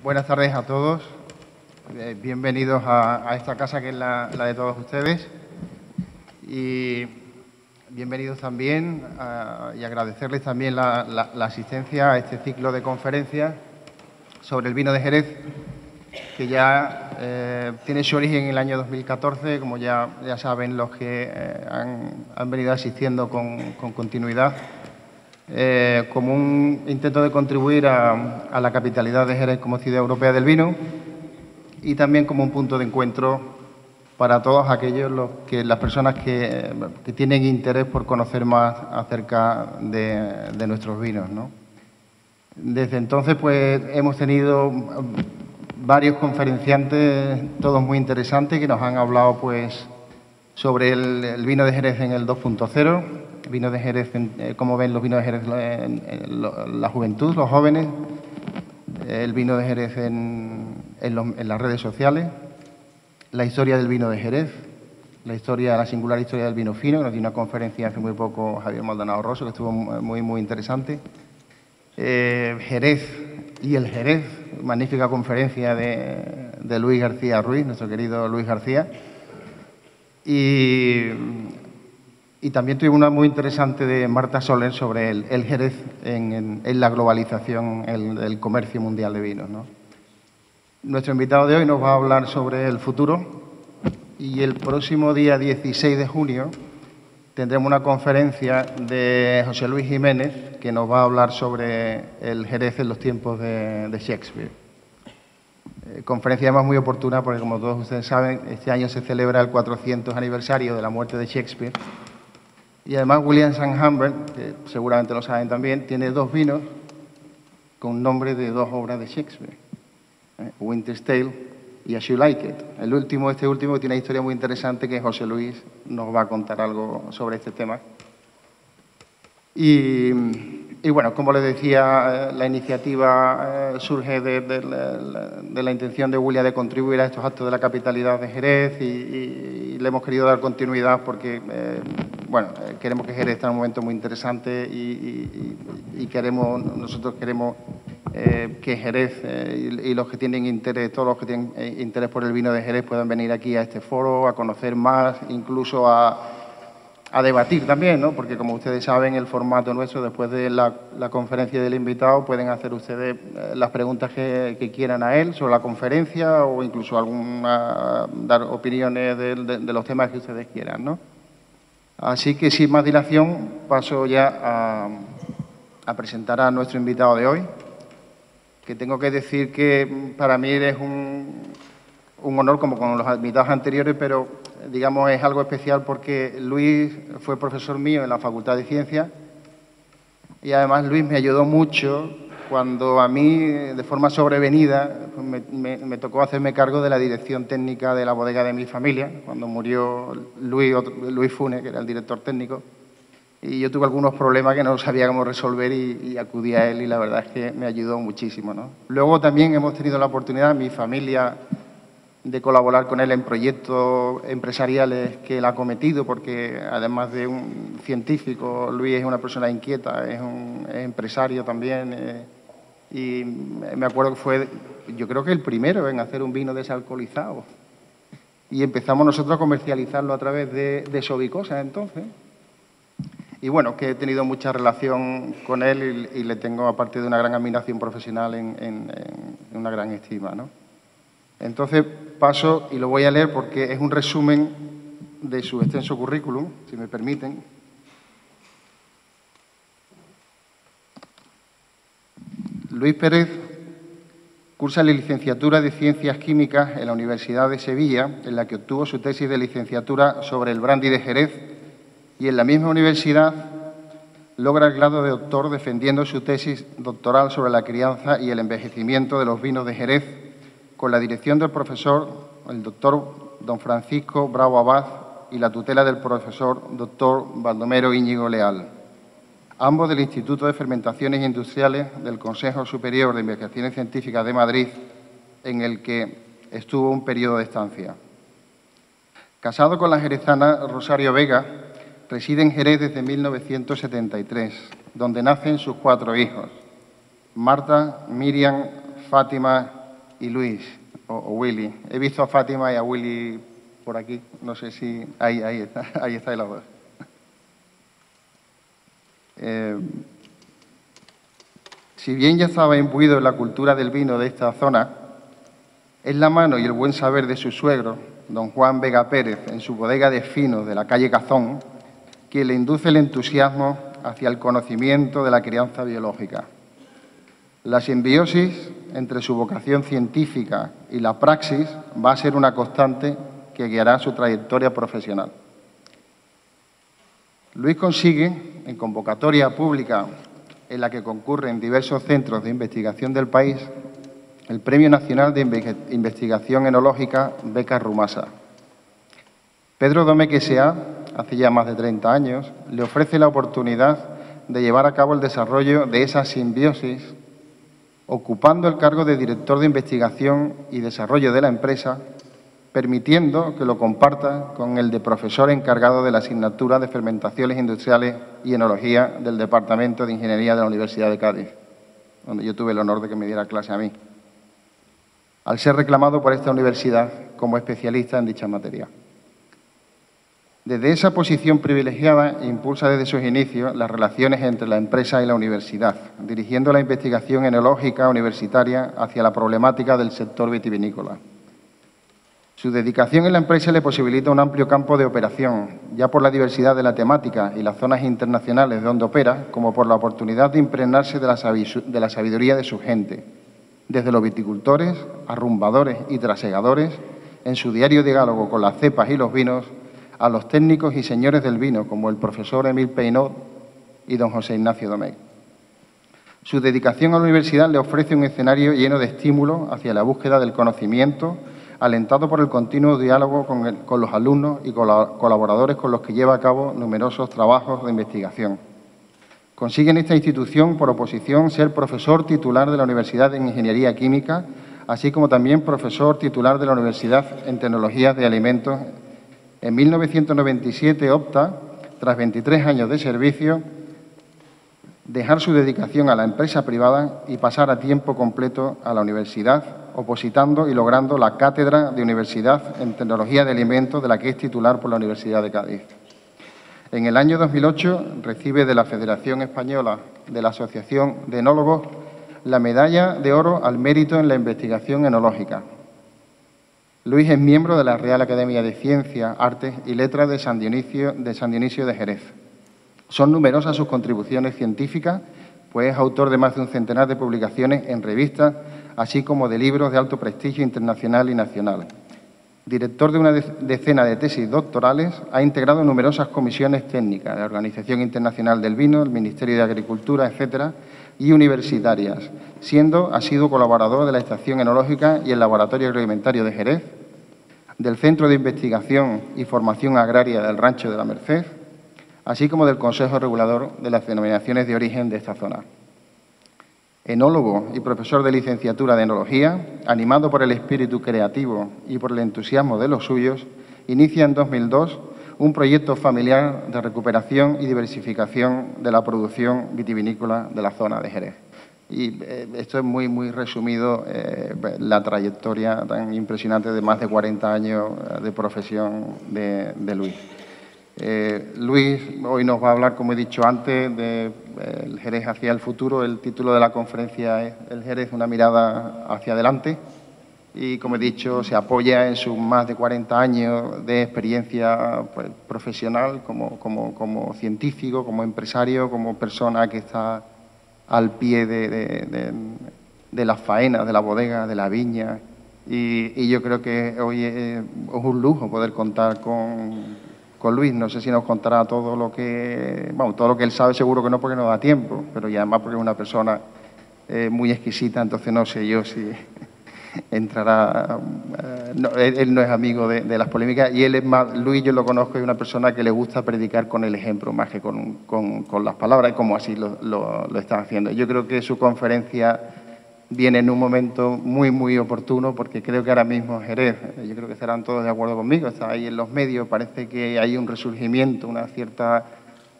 Buenas tardes a todos. Eh, bienvenidos a, esta casa que es la, de todos ustedes. Y bienvenidos también y agradecerles también la, asistencia a este ciclo de conferencias sobre el vino de Jerez, que ya eh, tiene su origen en el año 2014, como ya, ya saben los que eh, han, venido asistiendo con, con continuidad. Eh, como un intento de contribuir a, la capitalidad de Jerez como ciudad europea del vino y también como un punto de encuentro para todos aquellos los que las personas que, tienen interés por conocer más acerca de, nuestros vinos. Desde entonces pues hemos tenido varios conferenciantes, todos muy interesantes, que nos han hablado pues sobre el vino de Jerez en el 2.0 vino de Jerez, eh, cómo ven los vinos de Jerez en, la juventud, los jóvenes, el vino de Jerez en, las redes sociales, la historia del vino de Jerez, la historia, la singular historia del vino fino, que nos dio una conferencia hace muy poco Javier Maldonado Rosso, que estuvo muy, muy interesante. Eh, Jerez y el Jerez, magnífica conferencia de, de Luis García Ruiz, nuestro querido Luis García. Y y también tuve una muy interesante de Marta Soler sobre el, Jerez en, la globalización, el, comercio mundial de vinos. Nuestro invitado de hoy nos va a hablar sobre el futuro y el próximo día 16 de junio tendremos una conferencia de José Luis Jiménez que nos va a hablar sobre el Jerez en los tiempos de, Shakespeare. Eh, conferencia además muy oportuna porque, como todos ustedes saben, este año se celebra el 400 aniversario de la muerte de Shakespeare y además William St. Humbert, que seguramente lo saben también, tiene dos vinos con nombre de dos obras de Shakespeare, ¿eh? Winter's Tale y As You Like It. El último, este último, tiene una historia muy interesante que José Luis nos va a contar algo sobre este tema. Y, bueno, como les decía, eh, la iniciativa eh, surge de, la, intención de William de contribuir a estos actos de la capitalidad de Jerez y, le hemos querido dar continuidad porque bueno, eh, queremos que Jerez esté en un momento muy interesante y, queremos, nosotros queremos que Jerez y, los que tienen interés, todos los que tienen interés por el vino de Jerez puedan venir aquí a este foro, a conocer más, incluso a, debatir también, ¿no? Porque como ustedes saben, el formato nuestro, después de la, conferencia del invitado, pueden hacer ustedes las preguntas que, quieran a él sobre la conferencia o incluso alguna, dar opiniones de, de los temas que ustedes quieran, ¿no? Así que sin más dilación paso ya a, presentar a nuestro invitado de hoy, que tengo que decir que para mí es un, honor como con los invitados anteriores, pero digamos es algo especial porque Luis fue profesor mío en la Facultad de Ciencias y además Luis me ayudó mucho cuando a mí, de forma sobrevenida, me, tocó hacerme cargo de la dirección técnica de la bodega de mi familia, cuando murió Luis, Luis Fune, que era el director técnico, y yo tuve algunos problemas que no sabía cómo resolver y, acudí a él y la verdad es que me ayudó muchísimo. ¿no? Luego también hemos tenido la oportunidad, mi familia, de colaborar con él en proyectos empresariales que él ha cometido, porque además de un científico, Luis es una persona inquieta, es un empresario también. Eh, y me acuerdo que fue, yo creo que el primero en hacer un vino desalcoholizado. Y empezamos nosotros a comercializarlo a través de, Sobicosa entonces. Y bueno, que he tenido mucha relación con él y, le tengo, aparte de una gran admiración profesional, en, en, una gran estima. ¿no? Entonces paso y lo voy a leer porque es un resumen de su extenso currículum, si me permiten. Luis Pérez cursa la licenciatura de Ciencias Químicas en la Universidad de Sevilla, en la que obtuvo su tesis de licenciatura sobre el brandy de Jerez, y en la misma universidad logra el grado de doctor defendiendo su tesis doctoral sobre la crianza y el envejecimiento de los vinos de Jerez, con la dirección del profesor, el doctor don Francisco Bravo Abad, y la tutela del profesor doctor Baldomero Íñigo Leal ambos del Instituto de Fermentaciones Industriales del Consejo Superior de Investigaciones Científicas de Madrid, en el que estuvo un periodo de estancia. Casado con la jerezana Rosario Vega, reside en Jerez desde 1973, donde nacen sus cuatro hijos, Marta, Miriam, Fátima y Luis, o, Willy. He visto a Fátima y a Willy por aquí, no sé si... Ahí, ahí está, ahí está el dos. Eh, si bien ya estaba imbuido en la cultura del vino de esta zona, es la mano y el buen saber de su suegro, don Juan Vega Pérez, en su bodega de finos de la calle Cazón, que le induce el entusiasmo hacia el conocimiento de la crianza biológica. La simbiosis entre su vocación científica y la praxis va a ser una constante que guiará su trayectoria profesional. Luis consigue, en convocatoria pública en la que concurren diversos centros de investigación del país, el Premio Nacional de Investigación Enológica Beca Rumasa. Pedro Domeque S.A., hace ya más de 30 años, le ofrece la oportunidad de llevar a cabo el desarrollo de esa simbiosis, ocupando el cargo de director de investigación y desarrollo de la empresa, permitiendo que lo comparta con el de profesor encargado de la asignatura de fermentaciones industriales y enología del Departamento de Ingeniería de la Universidad de Cádiz, donde yo tuve el honor de que me diera clase a mí al ser reclamado por esta universidad como especialista en dicha materia. Desde esa posición privilegiada impulsa desde sus inicios las relaciones entre la empresa y la universidad, dirigiendo la investigación enológica universitaria hacia la problemática del sector vitivinícola. Su dedicación en la empresa le posibilita un amplio campo de operación, ya por la diversidad de la temática y las zonas internacionales de donde opera, como por la oportunidad de impregnarse de la sabiduría de su gente, desde los viticultores, arrumbadores y trasegadores, en su diario diálogo con las cepas y los vinos, a los técnicos y señores del vino, como el profesor Emil Peinot y don José Ignacio Domecq. Su dedicación a la universidad le ofrece un escenario lleno de estímulo hacia la búsqueda del conocimiento, alentado por el continuo diálogo con, con los alumnos y colaboradores con los que lleva a cabo numerosos trabajos de investigación. Consigue en esta institución, por oposición, ser profesor titular de la Universidad de Ingeniería Química, así como también profesor titular de la Universidad en Tecnologías de Alimentos. En 1997 opta, tras 23 años de servicio, dejar su dedicación a la empresa privada y pasar a tiempo completo a la universidad, opositando y logrando la cátedra de Universidad en Tecnología de Alimentos, de la que es titular por la Universidad de Cádiz. En el año 2008 recibe de la Federación Española de la Asociación de Enólogos la medalla de oro al mérito en la investigación enológica. Luis es miembro de la Real Academia de Ciencias, Artes y Letras de San Dionisio de, Jerez. Son numerosas sus contribuciones científicas, pues es autor de más de un centenar de publicaciones en revistas, así como de libros de alto prestigio internacional y nacional director de una decena de tesis doctorales, ha integrado numerosas comisiones técnicas la Organización Internacional del Vino, el Ministerio de Agricultura, etcétera, y universitarias, siendo ha sido colaborador de la Estación Enológica y el Laboratorio Agroalimentario de Jerez, del Centro de Investigación y Formación Agraria del Rancho de la Merced, así como del Consejo Regulador de las Denominaciones de Origen de esta zona. Enólogo y profesor de licenciatura de enología, animado por el espíritu creativo y por el entusiasmo de los suyos, inicia en 2002 un proyecto familiar de recuperación y diversificación de la producción vitivinícola de la zona de Jerez. Y eh, esto es muy, muy resumido eh, la trayectoria tan impresionante de más de 40 años eh, de profesión de Luis. Luis hoy nos va a hablar, como he dicho antes, de, Jerez hacia el futuro. El título de la conferencia es El Jerez, una mirada hacia adelante. Y, como he dicho, se apoya en sus más de 40 años de experiencia pues, profesional como, como, como, científico, como empresario, como persona que está al pie de, las faenas, de la bodega, de la viña. Y, yo creo que hoy es un lujo poder contar con con Luis. No sé si nos contará todo lo que, bueno, todo lo que él sabe, seguro que no, porque no da tiempo, pero ya además porque es una persona eh, muy exquisita, entonces no sé yo si entrará. Eh, él, no es amigo de, las polémicas y él es más, Luis yo lo conozco, es una persona que le gusta predicar con el ejemplo más que con, con, las palabras, como así lo, lo, lo está haciendo. Yo creo que su conferencia viene en un momento muy, muy oportuno, porque creo que ahora mismo Jerez, yo creo que estarán todos de acuerdo conmigo, está ahí en los medios, parece que hay un resurgimiento, una cierta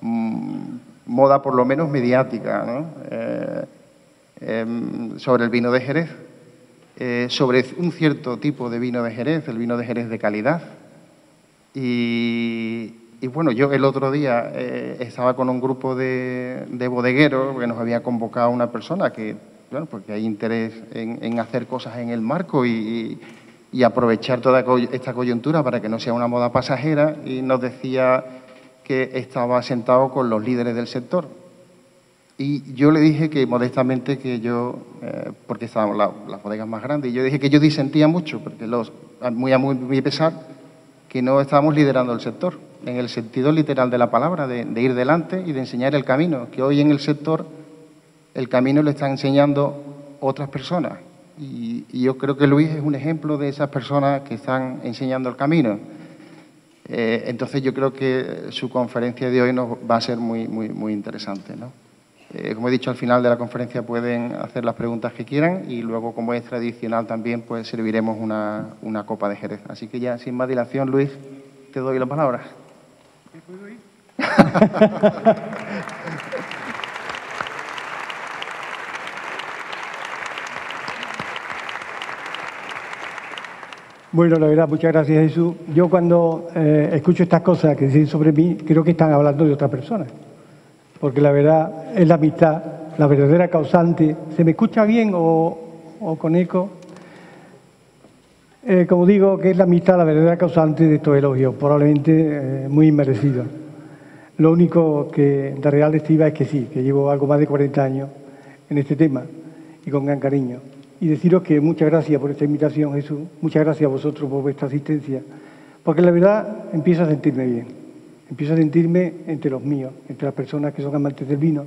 mm, moda, por lo menos mediática, ¿no? Eh, em, sobre el vino de Jerez. Eh, sobre un cierto tipo de vino de Jerez, el vino de Jerez de calidad. Y, bueno, yo el otro día eh, estaba con un grupo de, bodegueros que nos había convocado una persona que, bueno, porque hay interés en, hacer cosas en el marco y, aprovechar toda esta coyuntura para que no sea una moda pasajera y nos decía que estaba sentado con los líderes del sector. Y yo le dije que modestamente que yo, eh, porque estaban las bodegas más grandes, y yo dije que yo disentía mucho, porque los, muy a muy, pesar, que no estábamos liderando el sector, en el sentido literal de la palabra, de, ir delante y de enseñar el camino, que hoy en el sector el camino lo están enseñando otras personas. Y, yo creo que Luis es un ejemplo de esas personas que están enseñando el camino. Eh, entonces yo creo que su conferencia de hoy nos va a ser muy, muy, muy interesante. ¿no? Eh, como he dicho, al final de la conferencia pueden hacer las preguntas que quieran y luego, como es tradicional también, pues serviremos una, una copa de Jerez. Así que ya, sin más dilación, Luis, te doy la palabra. puedo ir? Bueno, la verdad, muchas gracias Jesús. Yo cuando eh, escucho estas cosas que dicen sobre mí, creo que están hablando de otra persona, porque la verdad es la amistad, la verdadera causante. ¿Se me escucha bien o, con eco? Eh, como digo, que es la amistad la verdadera causante de estos elogios, probablemente eh, muy inmerecido. Lo único que de real estima es que sí, que llevo algo más de 40 años en este tema y con gran cariño y deciros que muchas gracias por esta invitación, Jesús. Muchas gracias a vosotros por vuestra asistencia. Porque la verdad empiezo a sentirme bien. Empiezo a sentirme entre los míos, entre las personas que son amantes del vino.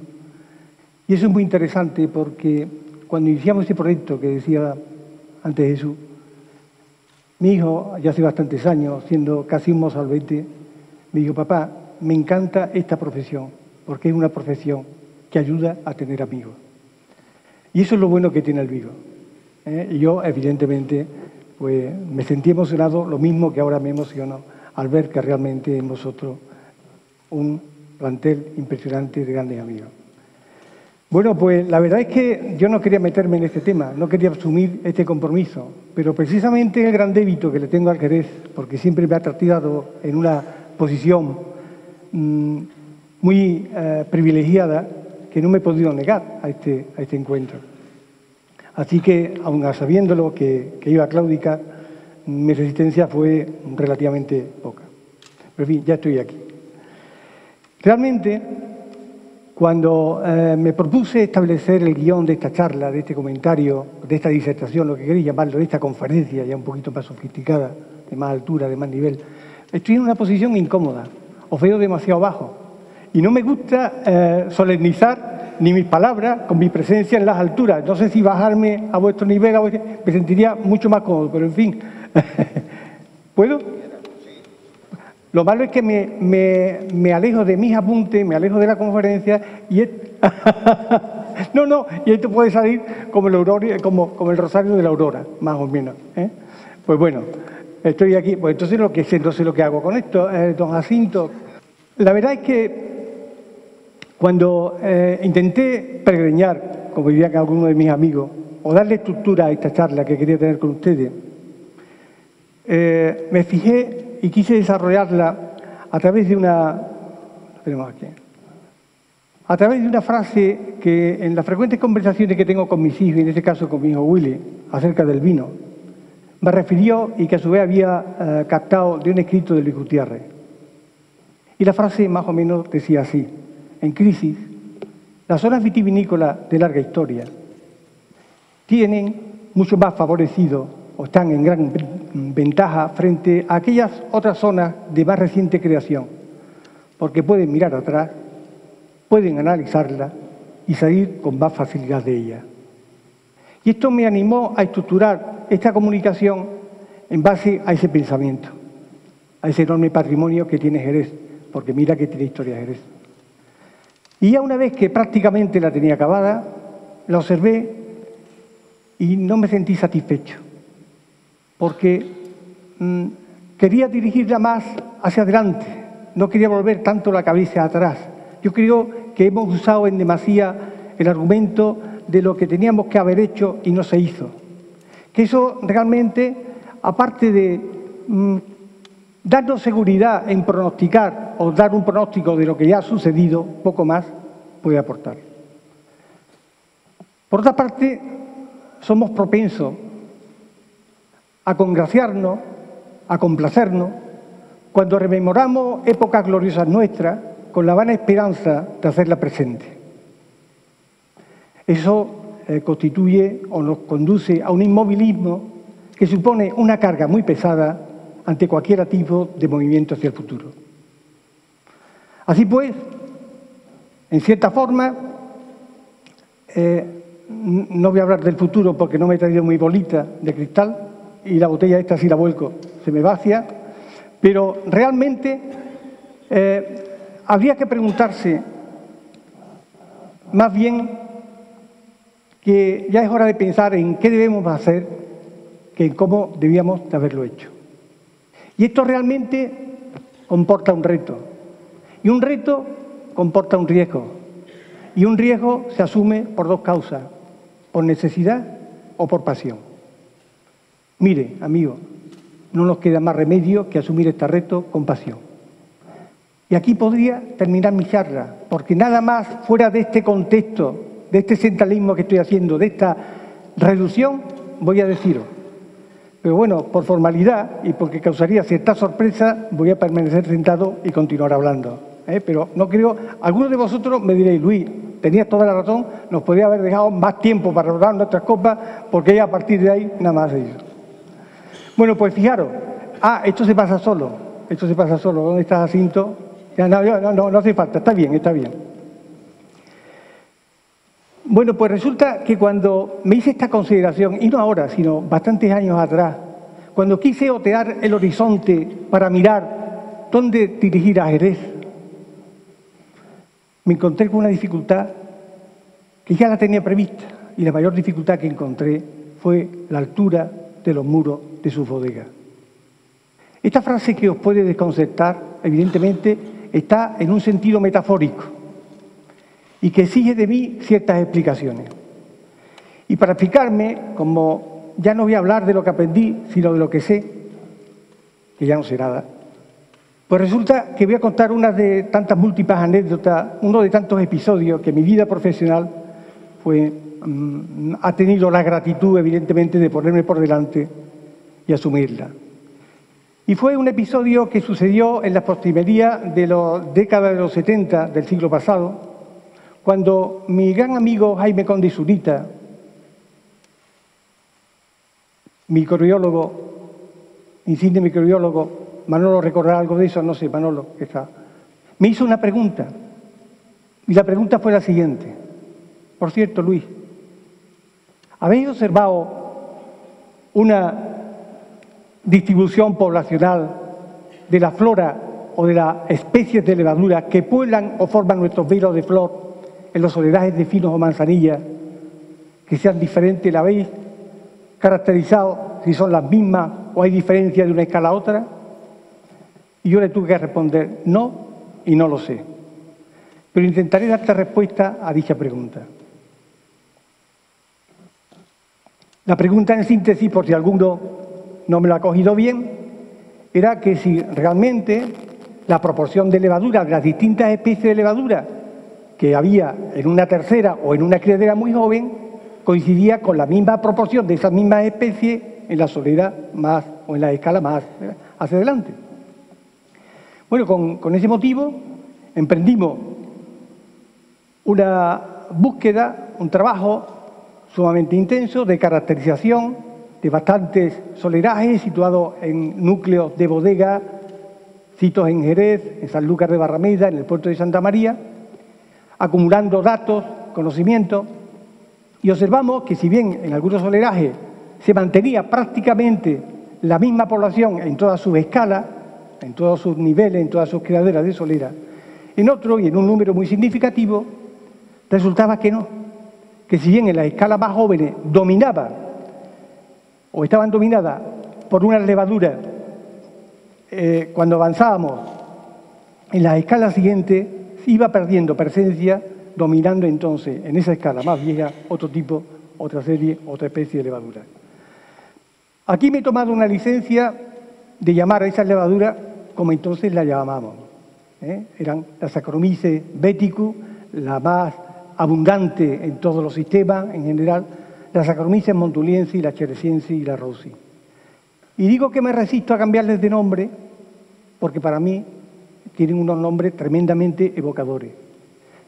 Y eso es muy interesante porque cuando iniciamos este proyecto que decía antes Jesús, mi hijo, ya hace bastantes años, siendo casi un mozalbete, me dijo, papá, me encanta esta profesión, porque es una profesión que ayuda a tener amigos. Y eso es lo bueno que tiene el vino. ¿eh? y yo, evidentemente, pues me sentí emocionado, lo mismo que ahora me emociono al ver que realmente en vosotros un plantel impresionante de grandes amigos. Bueno, pues la verdad es que yo no quería meterme en este tema, no quería asumir este compromiso, pero precisamente el gran débito que le tengo al Jerez, porque siempre me ha tratado en una posición mm, muy eh, privilegiada, que no me he podido negar a este, a este encuentro. Así que, aun sabiéndolo que, que iba a claudicar, mi resistencia fue relativamente poca. Pero en fin, ya estoy aquí. Realmente, cuando eh, me propuse establecer el guion de esta charla, de este comentario, de esta disertación, lo que queréis llamarlo, de esta conferencia ya un poquito más sofisticada, de más altura, de más nivel, estoy en una posición incómoda, os veo demasiado bajo. Y no me gusta eh, solemnizar ni mis palabras con mi presencia en las alturas. No sé si bajarme a vuestro nivel, me sentiría mucho más cómodo, pero en fin. ¿Puedo? Lo malo es que me, alejo de mis apuntes, me alejo de la conferencia y... no, no, y esto puede salir como el, rosario de la aurora, más o menos. ¿eh? Pues bueno, estoy aquí. Pues entonces lo que sé, lo que hago con esto, eh, don Jacinto. La verdad es que cuando eh, intenté peregrinar, como dirían algunos de mis amigos, o darle estructura a esta charla que quería tener con ustedes, eh, me fijé y quise desarrollarla a través de una, a través de una frase que en las frecuentes conversaciones que tengo con mis hijos, y en este caso con mi hijo Willy, acerca del vino, me refirió y que a su vez había eh, captado de un escrito de Luis Gutiérrez. Y la frase más o menos decía así, en crisis, las zonas vitivinícolas de larga historia tienen mucho más favorecido o están en gran ventaja frente a aquellas otras zonas de más reciente creación, porque pueden mirar atrás, pueden analizarla y salir con más facilidad de ella. Y esto me animó a estructurar esta comunicación en base a ese pensamiento, a ese enorme patrimonio que tiene Jerez, porque mira que tiene historia Jerez. Y ya una vez que prácticamente la tenía acabada, la observé y no me sentí satisfecho, porque mm, quería dirigirla más hacia adelante, no quería volver tanto la cabeza atrás. Yo creo que hemos usado en demasía el argumento de lo que teníamos que haber hecho y no se hizo. Que eso realmente, aparte de mm, darnos seguridad en pronosticar o dar un pronóstico de lo que ya ha sucedido, poco más puede aportar. Por otra parte, somos propensos a congraciarnos, a complacernos, cuando rememoramos épocas gloriosas nuestras con la vana esperanza de hacerla presente. Eso eh, constituye o nos conduce a un inmovilismo que supone una carga muy pesada ante cualquier tipo de movimiento hacia el futuro. Así pues, en cierta forma, eh, no voy a hablar del futuro porque no me he traído muy bolita de cristal y la botella esta si la vuelco se me vacía, pero realmente eh, habría que preguntarse más bien que ya es hora de pensar en qué debemos hacer que en cómo debíamos de haberlo hecho. Y esto realmente comporta un reto. Y un reto comporta un riesgo. Y un riesgo se asume por dos causas, por necesidad o por pasión. Mire, amigo, no nos queda más remedio que asumir este reto con pasión. Y aquí podría terminar mi charla, porque nada más fuera de este contexto, de este centralismo que estoy haciendo, de esta reducción, voy a deciros. Pero bueno, por formalidad y porque causaría cierta sorpresa, voy a permanecer sentado y continuar hablando. ¿eh? Pero no creo, algunos de vosotros me diréis, Luis, tenías toda la razón, nos podría haber dejado más tiempo para rodar nuestras copas, porque ya a partir de ahí nada más eso. Bueno, pues fijaros, ah, esto se pasa solo, esto se pasa solo, ¿dónde está Jacinto? no, no, no, no hace falta, está bien, está bien. Bueno, pues resulta que cuando me hice esta consideración, y no ahora, sino bastantes años atrás, cuando quise otear el horizonte para mirar dónde dirigir a Jerez, me encontré con una dificultad que ya la tenía prevista, y la mayor dificultad que encontré fue la altura de los muros de su bodega. Esta frase que os puede desconcertar, evidentemente, está en un sentido metafórico y que exige de mí ciertas explicaciones. Y para explicarme, como ya no voy a hablar de lo que aprendí, sino de lo que sé, que ya no sé nada, pues resulta que voy a contar una de tantas múltiples anécdotas, uno de tantos episodios que mi vida profesional pues, mm, ha tenido la gratitud, evidentemente, de ponerme por delante y asumirla. Y fue un episodio que sucedió en la postrimería de la década de los 70 del siglo pasado, cuando mi gran amigo Jaime Conde Zurita, microbiólogo, insigne microbiólogo, Manolo recordará algo de eso, no sé, Manolo, que está, me hizo una pregunta. Y la pregunta fue la siguiente. Por cierto, Luis, ¿habéis observado una distribución poblacional de la flora o de las especies de levadura que pueblan o forman nuestros velos de flor en los oleajes de finos o manzanillas, que sean diferentes, ¿la habéis caracterizado si son las mismas o hay diferencia de una escala a otra? Y yo le tuve que responder no y no lo sé. Pero intentaré darte respuesta a dicha pregunta. La pregunta en síntesis, por si alguno no me lo ha cogido bien, era que si realmente la proporción de levadura de las distintas especies de levadura que había en una tercera o en una criadera muy joven coincidía con la misma proporción de esas mismas especies en la soledad más o en la escala más hacia adelante. Bueno, con ese motivo emprendimos una búsqueda, un trabajo sumamente intenso de caracterización de bastantes solerajes situados en núcleos de bodega, citos en Jerez, en San Lucas de Barrameda, en el puerto de Santa María, acumulando datos, conocimientos, y observamos que si bien en algunos solerajes se mantenía prácticamente la misma población en todas sus escalas, en todos sus niveles, en todas sus criaderas de solera, en otro y en un número muy significativo, resultaba que no, que si bien en las escalas más jóvenes dominaba o estaban dominadas por una levadura eh, cuando avanzábamos en la escala siguiente, iba perdiendo presencia, dominando entonces en esa escala más vieja otro tipo, otra serie, otra especie de levadura. Aquí me he tomado una licencia de llamar a esa levadura como entonces la llamábamos. ¿eh? Eran la Saccharomyces beticus, la más abundante en todos los sistemas en general, la Saccharomyces montuliensis, la Cheresiensis y la Rossi. Y digo que me resisto a cambiarles de nombre porque para mí tienen unos nombres tremendamente evocadores.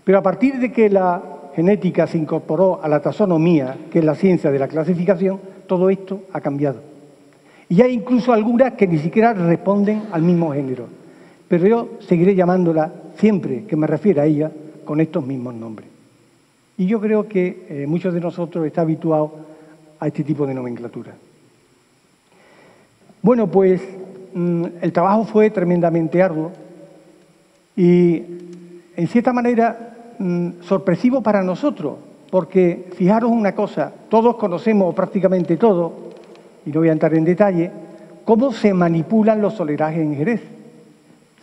Pero a partir de que la genética se incorporó a la taxonomía, que es la ciencia de la clasificación, todo esto ha cambiado. Y hay incluso algunas que ni siquiera responden al mismo género. Pero yo seguiré llamándola siempre que me refiera a ella con estos mismos nombres. Y yo creo que eh, muchos de nosotros están habituados a este tipo de nomenclatura. Bueno, pues mm, el trabajo fue tremendamente arduo y, en cierta manera, mm, sorpresivo para nosotros, porque fijaros una cosa, todos conocemos prácticamente todo, y no voy a entrar en detalle, cómo se manipulan los solerajes en Jerez.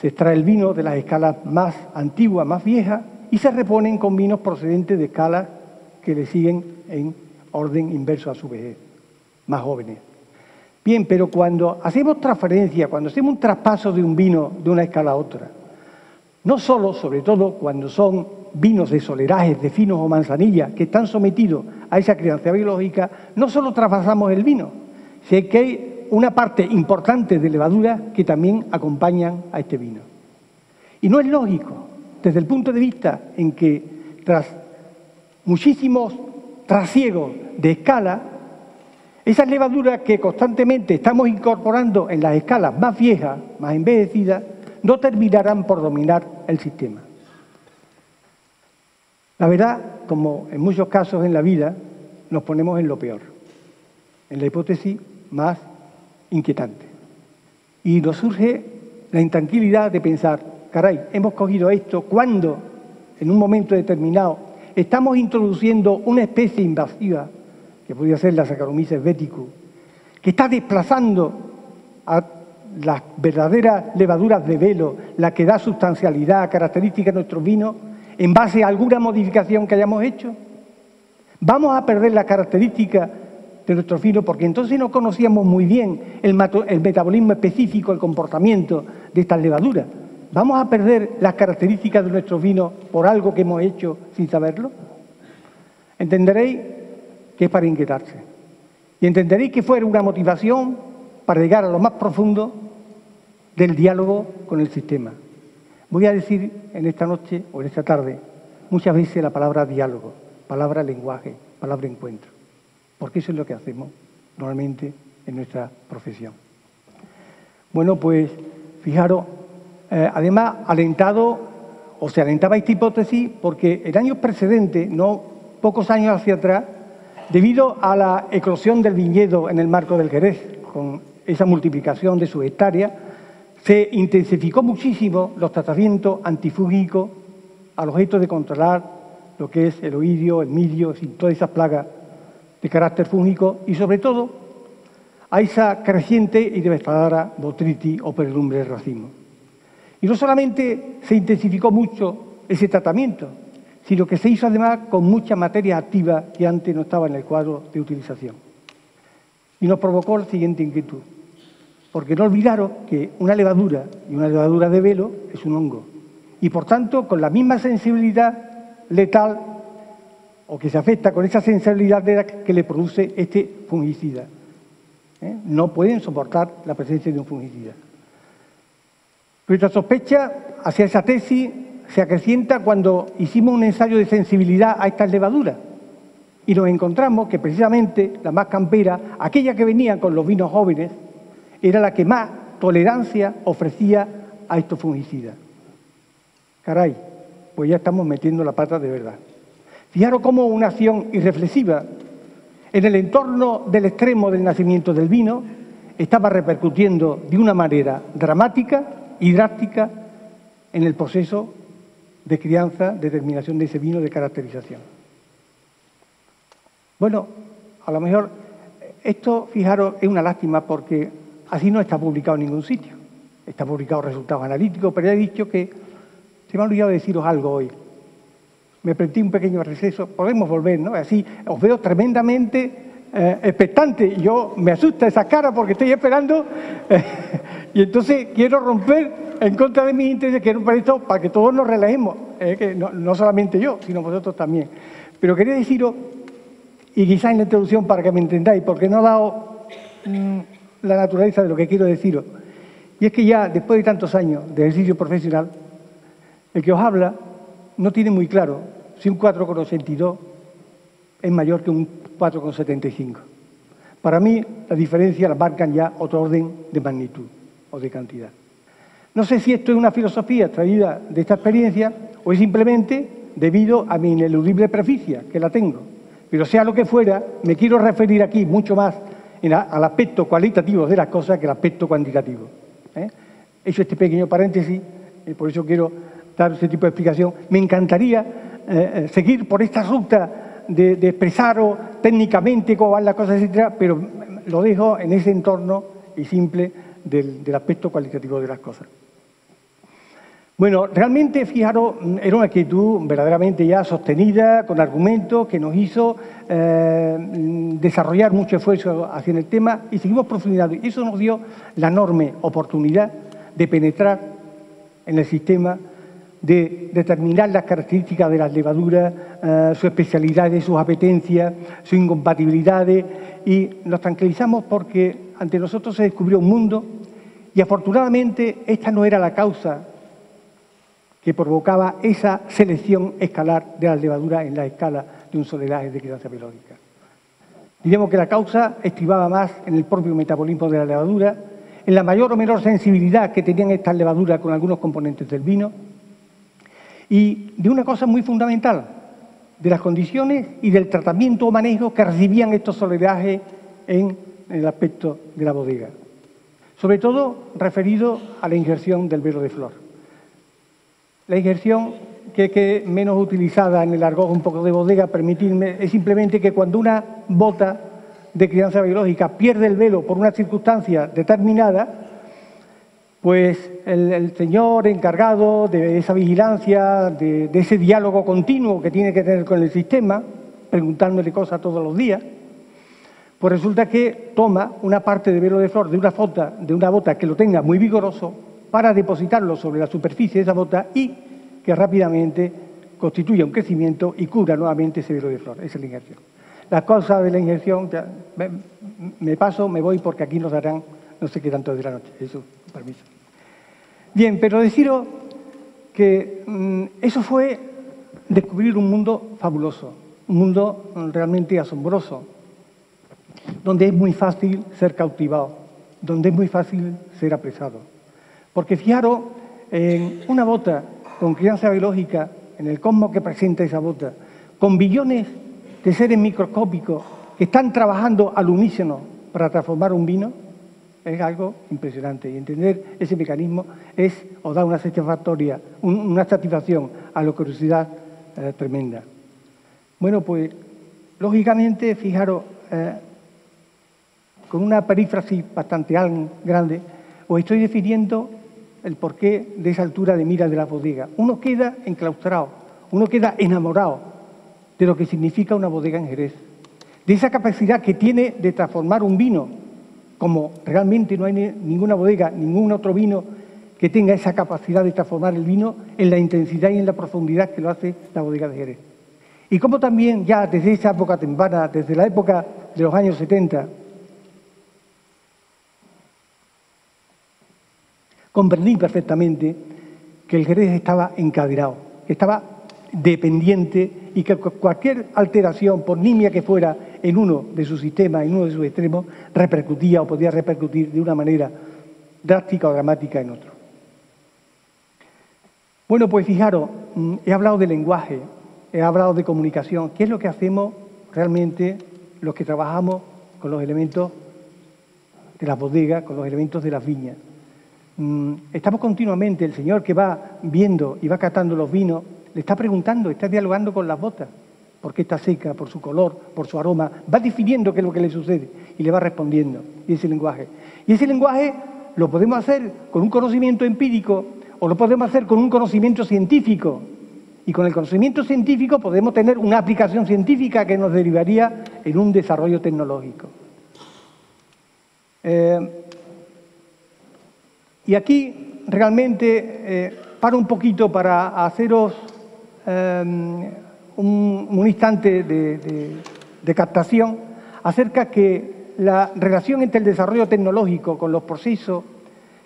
Se extrae el vino de las escalas más antiguas, más viejas, y se reponen con vinos procedentes de escalas que le siguen en orden inverso a su vejez, más jóvenes. Bien, pero cuando hacemos transferencia, cuando hacemos un traspaso de un vino de una escala a otra, no solo, sobre todo cuando son vinos de solerajes, de finos o manzanilla, que están sometidos a esa crianza biológica, no solo traspasamos el vino, sino que hay una parte importante de levadura que también acompañan a este vino. Y no es lógico, desde el punto de vista en que tras muchísimos trasiegos de escala, esas levaduras que constantemente estamos incorporando en las escalas más viejas, más envejecidas, no terminarán por dominar el sistema. La verdad, como en muchos casos en la vida, nos ponemos en lo peor, en la hipótesis más inquietante. Y nos surge la intranquilidad de pensar, caray, hemos cogido esto cuando, en un momento determinado, estamos introduciendo una especie invasiva que podría ser la Saccharomyces beticus, que está desplazando a las verdaderas levaduras de velo, la que da sustancialidad, característica a nuestros vinos, en base a alguna modificación que hayamos hecho. Vamos a perder la característica de nuestro vino porque entonces no conocíamos muy bien el metabolismo específico, el comportamiento de estas levaduras. ¿Vamos a perder las características de nuestro vino por algo que hemos hecho sin saberlo? Entenderéis que es para inquietarse. Y entenderéis que fue una motivación para llegar a lo más profundo del diálogo con el sistema. Voy a decir en esta noche o en esta tarde muchas veces la palabra diálogo, palabra lenguaje, palabra encuentro, porque eso es lo que hacemos normalmente en nuestra profesión. Bueno, pues fijaros, eh, además alentado, o se alentaba esta hipótesis porque en años precedentes, no pocos años hacia atrás, Debido a la eclosión del viñedo en el marco del Jerez, con esa multiplicación de sus hectáreas, se intensificó muchísimo los tratamientos antifúngicos al objeto de controlar lo que es el oidio, el milio, todas esas plagas de carácter fúngico y sobre todo a esa creciente y devastadora botritis o perlumbre del racimo. Y no solamente se intensificó mucho ese tratamiento, sino que se hizo además con mucha materia activa que antes no estaba en el cuadro de utilización. Y nos provocó la siguiente inquietud, porque no olvidaron que una levadura y una levadura de velo es un hongo, y por tanto con la misma sensibilidad letal o que se afecta con esa sensibilidad que le produce este fungicida. ¿eh? No pueden soportar la presencia de un fungicida. Nuestra sospecha hacia esa tesis se acrecienta cuando hicimos un ensayo de sensibilidad a estas levaduras y nos encontramos que precisamente la más campera, aquella que venía con los vinos jóvenes, era la que más tolerancia ofrecía a estos fungicidas. Caray, pues ya estamos metiendo la pata de verdad. Fijaros cómo una acción irreflexiva en el entorno del extremo del nacimiento del vino estaba repercutiendo de una manera dramática y drástica en el proceso de crianza, determinación de ese vino, de caracterización. Bueno, a lo mejor esto, fijaros, es una lástima porque así no está publicado en ningún sitio. Está publicado resultados analíticos, pero he dicho que se me ha olvidado deciros algo hoy. Me prendí un pequeño receso, podemos volver, ¿no? Así os veo tremendamente eh, expectante. Yo me asusta esa cara porque estoy esperando y entonces quiero romper en contra de mis intereses, quiero para esto, para que todos nos relajemos, que no, solamente yo, sino vosotros también. Pero quería deciros, y quizás en la introducción para que me entendáis, porque no he dado mm, la naturaleza de lo que quiero deciros, y es que ya después de tantos años de ejercicio profesional, el que os habla no tiene muy claro si un 4,82 es mayor que un 4,75. Para mí, la diferencia la marcan ya otro orden de magnitud o de cantidad. No sé si esto es una filosofía traída de esta experiencia o es simplemente debido a mi ineludible preficia, que la tengo. Pero sea lo que fuera, me quiero referir aquí mucho más al aspecto cualitativo de las cosas que al aspecto cuantitativo. ¿eh? He hecho este pequeño paréntesis y por eso quiero dar ese tipo de explicación. Me encantaría eh, eh, seguir por esta ruta de, de expresaros técnicamente cómo van las cosas, etcétera, pero lo dejo en ese entorno y simple del, aspecto cualitativo de las cosas. Bueno, realmente, fijaros, era una actitud verdaderamente ya sostenida, con argumentos, que nos hizo eh, desarrollar mucho esfuerzo hacia el tema y seguimos profundizando. Y eso nos dio la enorme oportunidad de penetrar en el sistema de determinar las características de las levaduras, eh, sus especialidades, sus apetencias, sus incompatibilidades, y nos tranquilizamos porque ante nosotros se descubrió un mundo y afortunadamente esta no era la causa que provocaba esa selección escalar de las levaduras en la escala de un soledaje de crianza biológica. Diremos que la causa estribaba más en el propio metabolismo de la levadura, en la mayor o menor sensibilidad que tenían estas levaduras con algunos componentes del vino, y de una cosa muy fundamental, de las condiciones y del tratamiento o manejo que recibían estos soledajes en el aspecto de la bodega. Sobre todo referido a la injerción del velo de flor. La injerción que, es menos utilizada en el argot un poco de bodega, permitidme, es simplemente que cuando una bota de crianza biológica pierde el velo por una circunstancia determinada, pues el, señor encargado de esa vigilancia, de, ese diálogo continuo que tiene que tener con el sistema, preguntándole cosas todos los días, pues resulta que toma una parte de velo de flor de una, bota, de una bota que lo tenga muy vigoroso para depositarlo sobre la superficie de esa bota y que rápidamente constituya un crecimiento y cubra nuevamente ese velo de flor. Esa es la injerción. La causa de la injerción, me, paso, me voy porque aquí nos darán no sé qué tanto de la noche. Eso, permiso. Bien, pero deciros que mm, eso fue descubrir un mundo fabuloso, un mundo realmente asombroso, donde es muy fácil ser cautivado, donde es muy fácil ser apresado. Porque fijaros en una bota con crianza biológica, en el cosmos que presenta esa bota, con billones de seres microscópicos que están trabajando al unísono para transformar un vino, es algo impresionante. Y entender ese mecanismo es o da una satisfactoria, una satisfacción a la curiosidad eh, tremenda. Bueno, pues lógicamente, fijaros, eh, con una perífrasis bastante grande, os estoy definiendo el porqué de esa altura de mira de la bodega. Uno queda enclaustrado, uno queda enamorado de lo que significa una bodega en Jerez, de esa capacidad que tiene de transformar un vino, como realmente no hay ninguna bodega, ningún otro vino que tenga esa capacidad de transformar el vino en la intensidad y en la profundidad que lo hace la bodega de Jerez. Y como también ya desde esa época temprana, desde la época de los años 70, comprendí perfectamente que el Jerez estaba encadenado, que estaba dependiente y que cualquier alteración, por nimia que fuera, en uno de sus sistemas, en uno de sus extremos, repercutía o podía repercutir de una manera drástica o dramática en otro. Bueno, pues fijaros, mm, he hablado de lenguaje, he hablado de comunicación. ¿Qué es lo que hacemos realmente los que trabajamos con los elementos de las bodegas, con los elementos de las viñas? Mm, estamos continuamente, el Señor que va viendo y va catando los vinos, le está preguntando, está dialogando con las botas, por qué está seca, por su color, por su aroma, va definiendo qué es lo que le sucede y le va respondiendo, y ese lenguaje. Y ese lenguaje lo podemos hacer con un conocimiento empírico o lo podemos hacer con un conocimiento científico. Y con el conocimiento científico podemos tener una aplicación científica que nos derivaría en un desarrollo tecnológico. Eh, y aquí realmente eh, paro un poquito para haceros un, instante de captación acerca que la relación entre el desarrollo tecnológico con los procesos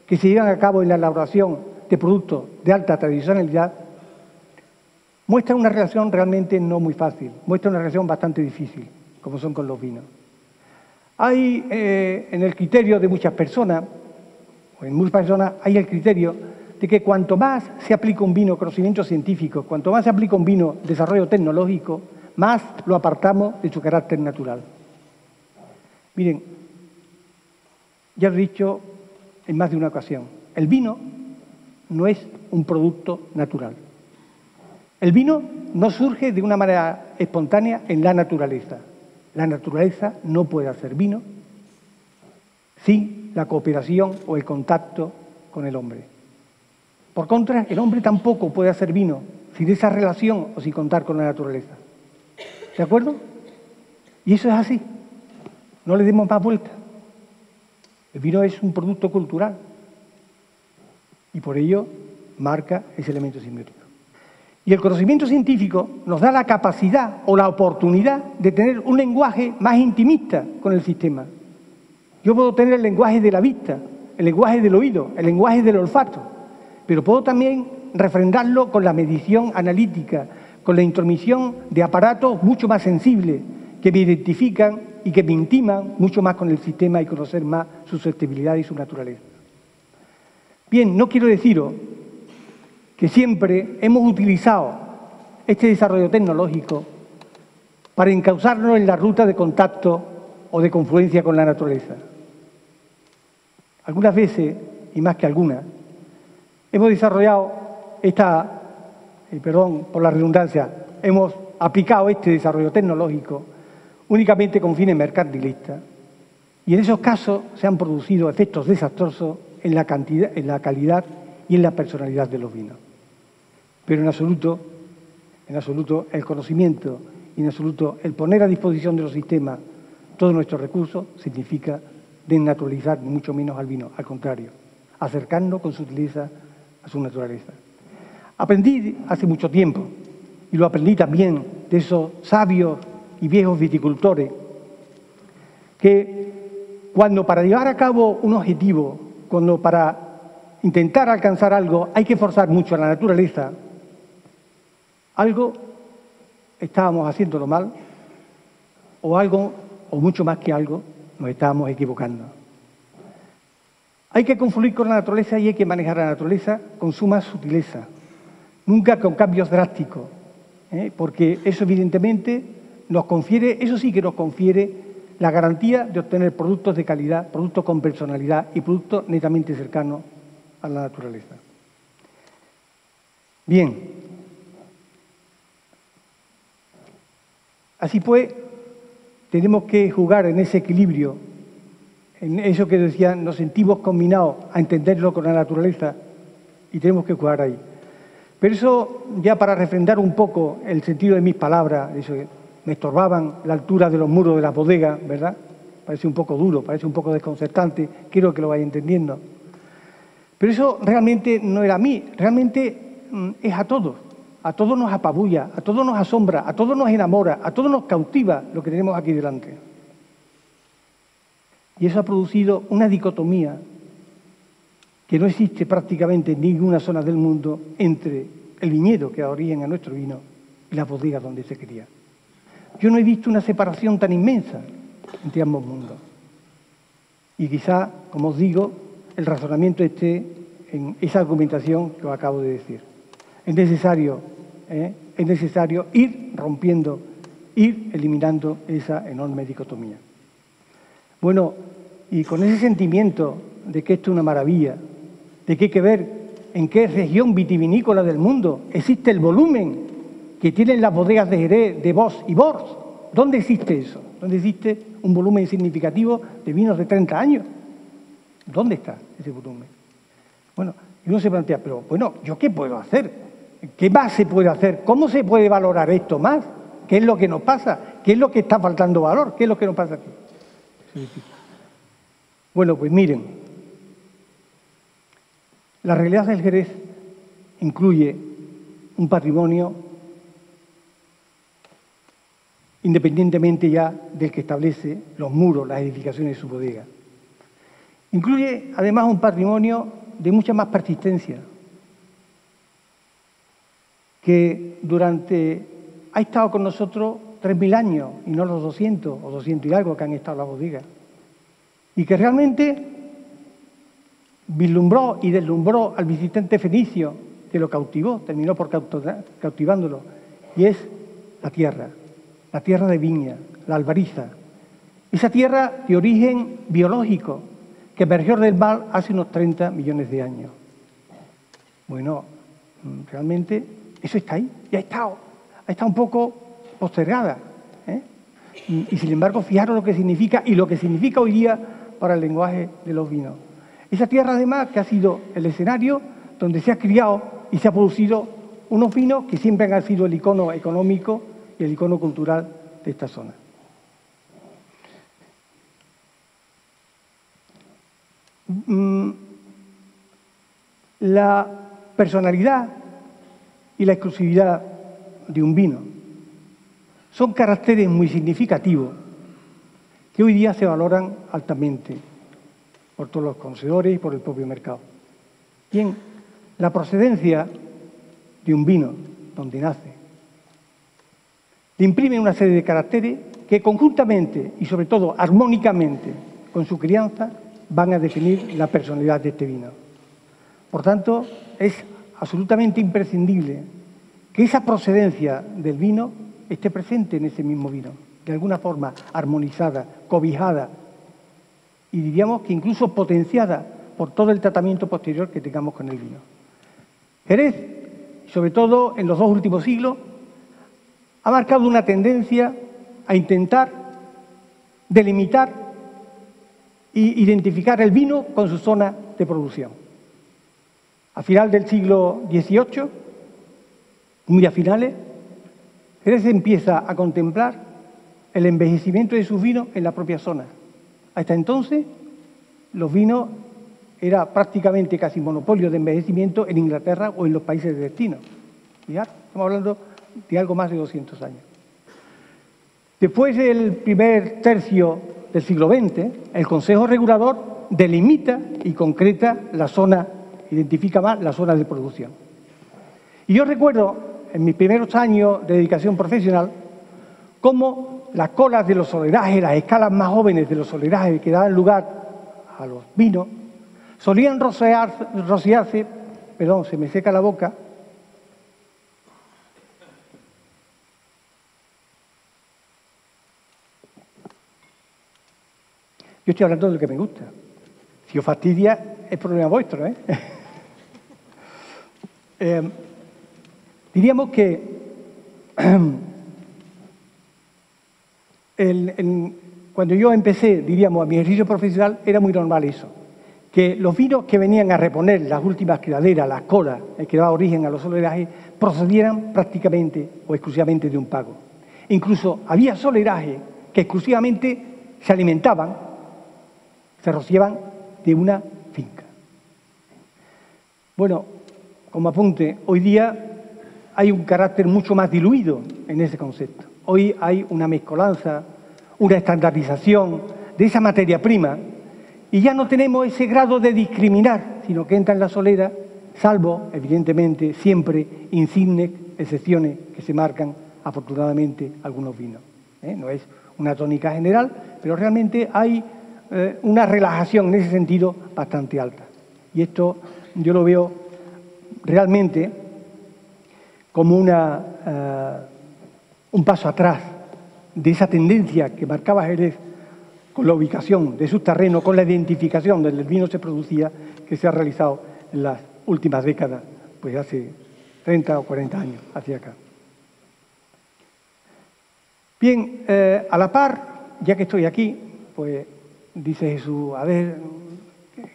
que se llevan a cabo en la elaboración de productos de alta tradicionalidad muestra una relación realmente no muy fácil, muestra una relación bastante difícil, como son con los vinos. Hay eh, en el criterio de muchas personas, o en muchas personas, hay el criterio de que cuanto más se aplica un vino conocimiento científico, cuanto más se aplica un vino desarrollo tecnológico, más lo apartamos de su carácter natural. Miren, ya he dicho en más de una ocasión, el vino no es un producto natural. El vino no surge de una manera espontánea en la naturaleza. La naturaleza no puede hacer vino sin la cooperación o el contacto con el hombre. Por contra, el hombre tampoco puede hacer vino sin esa relación o sin contar con la naturaleza. ¿De acuerdo? Y eso es así. No le demos más vuelta. El vino es un producto cultural y por ello marca ese elemento simbólico. Y el conocimiento científico nos da la capacidad o la oportunidad de tener un lenguaje más intimista con el sistema. Yo puedo tener el lenguaje de la vista, el lenguaje del oído, el lenguaje del olfato, pero puedo también refrendarlo con la medición analítica, con la intromisión de aparatos mucho más sensibles que me identifican y que me intiman mucho más con el sistema y conocer más su susceptibilidad y su naturaleza. Bien, no quiero deciros que siempre hemos utilizado este desarrollo tecnológico para encauzarnos en la ruta de contacto o de confluencia con la naturaleza. Algunas veces, y más que algunas, hemos desarrollado esta, eh, perdón por la redundancia, hemos aplicado este desarrollo tecnológico únicamente con fines mercantilistas y en esos casos se han producido efectos desastrosos en la, cantidad, en la calidad y en la personalidad de los vinos. Pero en absoluto, en absoluto el conocimiento y en absoluto el poner a disposición de los sistemas todos nuestros recursos significa desnaturalizar mucho menos al vino, al contrario, acercarnos con sutileza a su naturaleza. Aprendí hace mucho tiempo, y lo aprendí también de esos sabios y viejos viticultores, que cuando para llevar a cabo un objetivo, cuando para intentar alcanzar algo hay que forzar mucho a la naturaleza, algo estábamos haciéndolo mal o algo, o mucho más que algo, nos estábamos equivocando. Hay que confluir con la naturaleza y hay que manejar la naturaleza con suma sutileza, nunca con cambios drásticos, ¿eh? porque eso evidentemente nos confiere, eso sí que nos confiere la garantía de obtener productos de calidad, productos con personalidad y productos netamente cercanos a la naturaleza. Bien, Así pues, tenemos que jugar en ese equilibrio, en eso que decían, nos sentimos combinados a entenderlo con la naturaleza y tenemos que jugar ahí. Pero eso, ya para refrendar un poco el sentido de mis palabras, eso, me estorbaban la altura de los muros de las bodegas, ¿verdad? Parece un poco duro, parece un poco desconcertante, quiero que lo vaya entendiendo. Pero eso realmente no era a mí, realmente mm, es a todos. A todos nos apabulla, a todos nos asombra, a todos nos enamora, a todos nos cautiva lo que tenemos aquí delante. Y eso ha producido una dicotomía que no existe prácticamente en ninguna zona del mundo entre el viñedo que origen a nuestro vino y las bodegas donde se cría. Yo no he visto una separación tan inmensa entre ambos mundos. Y quizá, como os digo, el razonamiento esté en esa argumentación que os acabo de decir. Es necesario ¿eh? es necesario ir rompiendo, ir eliminando esa enorme dicotomía. Bueno, y con ese sentimiento de que esto es una maravilla, de que hay que ver en qué región vitivinícola del mundo existe el volumen que tienen las bodegas de Jerez, de Vos y Bors. ¿Dónde existe eso? ¿Dónde existe un volumen significativo de vinos de 30 años? ¿Dónde está ese volumen? Bueno, y uno se plantea, pero bueno, ¿yo qué puedo hacer? ¿Qué más se puede hacer? ¿Cómo se puede valorar esto más? ¿Qué es lo que nos pasa? ¿Qué es lo que está faltando valor? ¿Qué es lo que nos pasa aquí? Bueno, pues miren, la realidad del Jerez incluye un patrimonio independientemente ya del que establece los muros, las edificaciones de su bodega. Incluye además un patrimonio de mucha más persistencia, que durante ha estado con nosotros 3.000 años y no los 200 o 200 y algo que han estado en la bodega. Y que realmente vislumbró y deslumbró al visitante fenicio que lo cautivó, terminó por cautivándolo, y es la tierra, la tierra de viña, la albariza. Esa tierra de origen biológico que emergió del mar hace unos 30 millones de años. Bueno, mm, realmente eso está ahí, ya ha estado, ha estado un poco postergada. ¿eh? Y, sin embargo, fijaros lo que significa y lo que significa hoy día para el lenguaje de los vinos. Esa tierra además que ha sido el escenario donde se ha criado y se ha producido unos vinos que siempre han sido el icono económico y el icono cultural de esta zona. Mm, la personalidad y la exclusividad de un vino son caracteres muy significativos que hoy día se valoran altamente por todos los conocedores y por el propio mercado. Bien, la procedencia de un vino donde nace le imprime una serie de caracteres que conjuntamente y sobre todo armónicamente con su crianza van a definir la personalidad de este vino. Por tanto, es absolutamente imprescindible que esa procedencia del vino esté presente en ese mismo vino, de alguna forma armonizada, cobijada y diríamos que incluso potenciada por todo el tratamiento posterior que tengamos con el vino. Jerez, sobre todo en los dos últimos siglos, ha marcado una tendencia a intentar delimitar e identificar el vino con su zona de producción. A final del siglo XVIII, muy a finales, Jerez empieza a contemplar el envejecimiento de sus vinos en la propia zona. Hasta entonces, los vinos era prácticamente casi monopolio de envejecimiento en Inglaterra o en los países de destino. ¿Ya? Estamos hablando de algo más de 200 años. Después del primer tercio del siglo XX, el Consejo Regulador delimita y concreta la zona, identifica más la zona de producción. Y yo recuerdo en mis primeros años de dedicación profesional, cómo las colas de los solerajes, las escalas más jóvenes de los solerajes que daban lugar a los vinos, solían rociarse, perdón, se me seca la boca, Yo estoy hablando de lo que me gusta. Si os fastidia, es problema vuestro, ¿eh? eh Diríamos que cuando yo empecé, diríamos, a mi ejercicio profesional, era muy normal eso. Que los vinos que venían a reponer las últimas criaderas, las colas, eh, que daba origen a los solerajes, procedieran prácticamente o exclusivamente de un pago. Incluso había solerajes que exclusivamente se alimentaban, se rociaban de una finca. Bueno, como apunte, hoy día hay un carácter mucho más diluido en ese concepto. Hoy hay una mezcolanza, una estandarización de esa materia prima y ya no tenemos ese grado de discriminar, sino que entra en la solera, salvo, evidentemente, siempre insignes excepciones que se marcan, afortunadamente, algunos vinos. ¿eh? No es una tónica general, pero realmente hay eh, una relajación en ese sentido bastante alta. Y esto yo lo veo realmente como una, eh, un paso atrás de esa tendencia que marcaba Jerez con la ubicación de sus terrenos, con la identificación donde el vino se producía, que se ha realizado en las últimas décadas, pues hace 30 o 40 años hacia acá. Bien, eh, a la par, ya que estoy aquí, pues dice Jesús, a ver,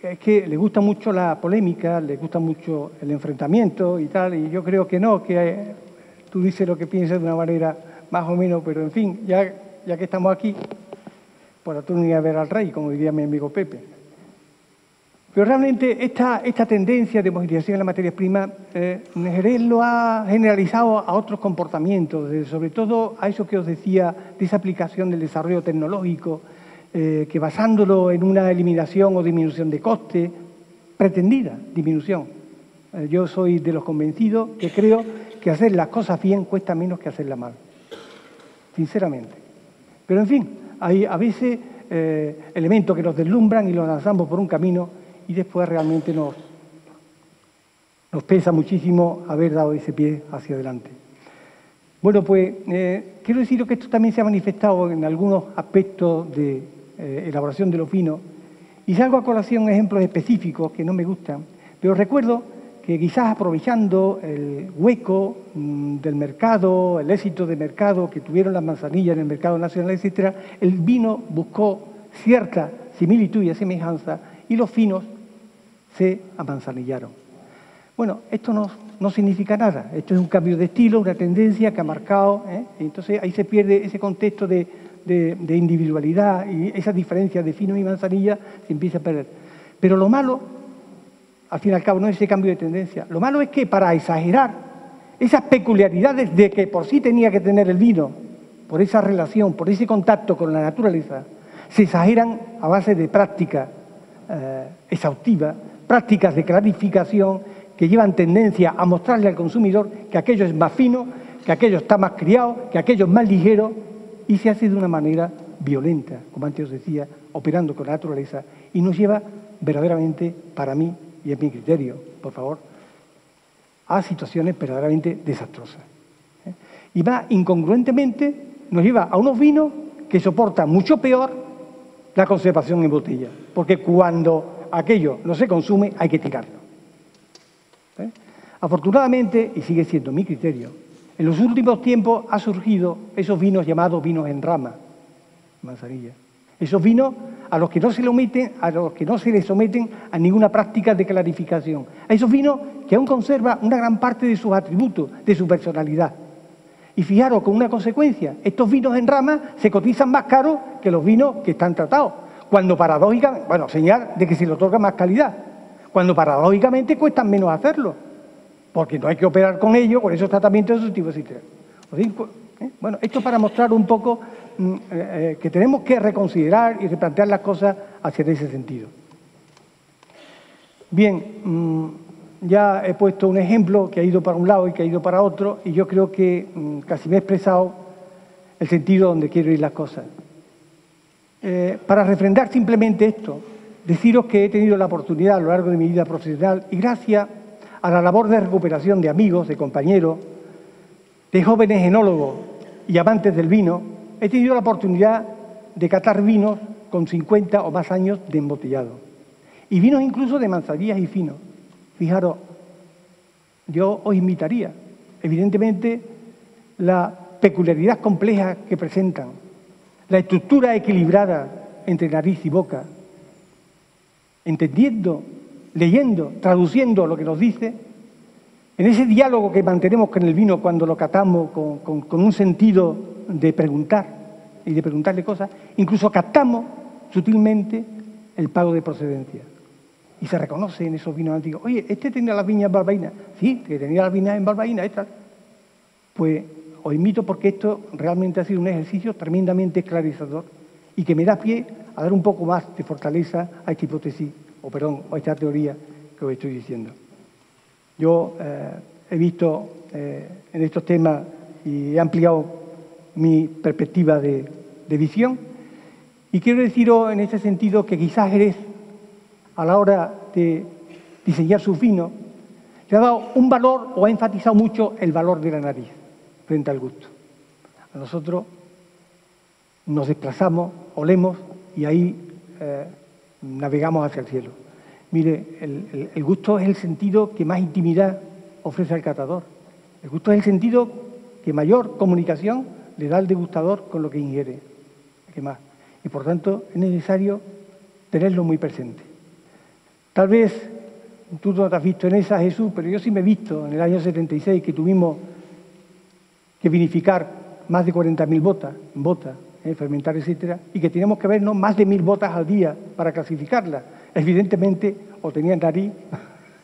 es que le gusta mucho la polémica, le gusta mucho el enfrentamiento y tal, y yo creo que no, que tú dices lo que piensas de una manera más o menos, pero en fin, ya, ya que estamos aquí, por la turno a ver al rey, como diría mi amigo Pepe. Pero realmente esta, esta tendencia de modificación en la materia prima, eh, lo ha generalizado a otros comportamientos, sobre todo a eso que os decía de esa aplicación del desarrollo tecnológico, eh, que basándolo en una eliminación o disminución de coste, pretendida disminución. Eh, yo soy de los convencidos que creo que hacer las cosas bien cuesta menos que hacerlas mal, sinceramente. Pero en fin, hay a veces eh, elementos que nos deslumbran y los lanzamos por un camino y después realmente nos, pesa muchísimo haber dado ese pie hacia adelante. Bueno, pues quiero deciros que esto también se ha manifestado en algunos aspectos de eh, elaboración de los vinos. Y salgo a colación ejemplos específicos que no me gustan, pero recuerdo que quizás aprovechando el hueco mm, del mercado, el éxito de mercado que tuvieron las manzanillas en el mercado nacional, etc., el vino buscó cierta similitud y semejanza y los finos se amanzanillaron. Bueno, esto no, no, significa nada, esto es un cambio de estilo, una tendencia que ha marcado, ¿eh? entonces ahí se pierde ese contexto de de, individualidad y esa diferencia de fino y manzanilla se empieza a perder. Pero lo malo, al fin y al cabo, no es ese cambio de tendencia. Lo malo es que para exagerar esas peculiaridades de que por sí tenía que tener el vino, por esa relación, por ese contacto con la naturaleza, se exageran a base de prácticas eh, exhaustivas, prácticas de clarificación que llevan tendencia a mostrarle al consumidor que aquello es más fino, que aquello está más criado, que aquello es más ligero y se hace de una manera violenta, como antes os decía, operando con la naturaleza, y nos lleva verdaderamente, para mí y en mi criterio, por favor, a situaciones verdaderamente desastrosas. ¿eh? Y va incongruentemente, nos lleva a unos vinos que soportan mucho peor la conservación en botella, porque cuando aquello no se consume hay que tirarlo. ¿eh? Afortunadamente, y sigue siendo mi criterio, en los últimos tiempos ha surgido esos vinos llamados vinos en rama, manzanilla. Esos vinos a los que no se le a los que no se les someten a ninguna práctica de clarificación. A esos vinos que aún conservan una gran parte de sus atributos, de su personalidad. Y fijaros, con una consecuencia, estos vinos en rama se cotizan más caros que los vinos que están tratados. Cuando paradójicamente, bueno, señal de que se le otorga más calidad. Cuando paradójicamente cuestan menos hacerlo porque no hay que operar con ello, con esos tratamientos de su tipo ¿eh? Bueno, esto para mostrar un poco mm, eh, eh, que tenemos que reconsiderar y replantear las cosas hacia ese sentido. Bien, mm, ya he puesto un ejemplo que ha ido para un lado y que ha ido para otro, y yo creo que mm, casi me he expresado el sentido donde quiero ir las cosas. para refrendar simplemente esto, deciros que he tenido la oportunidad a lo largo de mi vida profesional y gracias a la labor de recuperación de amigos, de compañeros, de jóvenes enólogos y amantes del vino, he tenido la oportunidad de catar vinos con 50 o más años de embotellado. Y vinos incluso de manzanillas y finos. Fijaros, yo os invitaría, evidentemente, la peculiaridad compleja que presentan, la estructura equilibrada entre nariz y boca, entendiendo leyendo, traduciendo lo que nos dice, en ese diálogo que mantenemos con el vino cuando lo catamos con, un sentido de preguntar y de preguntarle cosas, incluso captamos sutilmente el pago de procedencia. Y se reconoce en esos vinos antiguos, oye, este tenía las viñas en Balbaína. Sí, que tenía las viñas en Balbaína, estas. Pues os invito porque esto realmente ha sido un ejercicio tremendamente esclarecedor y que me da pie a dar un poco más de fortaleza a esta hipótesis o perdón, esta teoría que os estoy diciendo. Yo eh, he visto eh, en estos temas y he ampliado mi perspectiva de, visión y quiero deciros en este sentido que quizás Jerez, a la hora de diseñar su vino, le ha dado un valor o ha enfatizado mucho el valor de la nariz frente al gusto. A nosotros nos desplazamos, olemos y ahí eh, navegamos hacia el cielo. Mire, el, gusto es el sentido que más intimidad ofrece al catador. El gusto es el sentido que mayor comunicación le da al degustador con lo que ingiere. ¿Qué más? Y por tanto es necesario tenerlo muy presente. Tal vez tú no te has visto en esa, Jesús, pero yo sí me he visto en el año 76 que tuvimos que vinificar más de 40.000 botas, botas, fermentar, etcétera, y que teníamos que vernos más de mil botas al día para clasificarlas. Evidentemente, o tenían nariz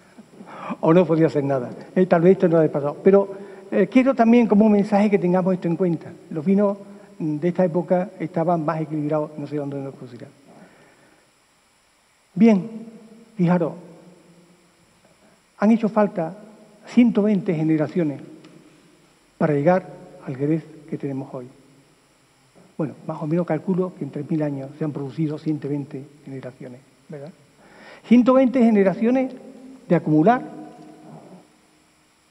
o no podía hacer nada. Eh, tal vez esto no ha pasado. Pero eh, quiero también como un mensaje que tengamos esto en cuenta. Los vinos de esta época estaban más equilibrados, no sé dónde nos conseguirán. Bien, fijaros, han hecho falta 120 generaciones para llegar al Jerez que tenemos hoy. Bueno, más o menos calculo que en 3.000 años se han producido 120 generaciones, ¿verdad? 120 generaciones de acumular,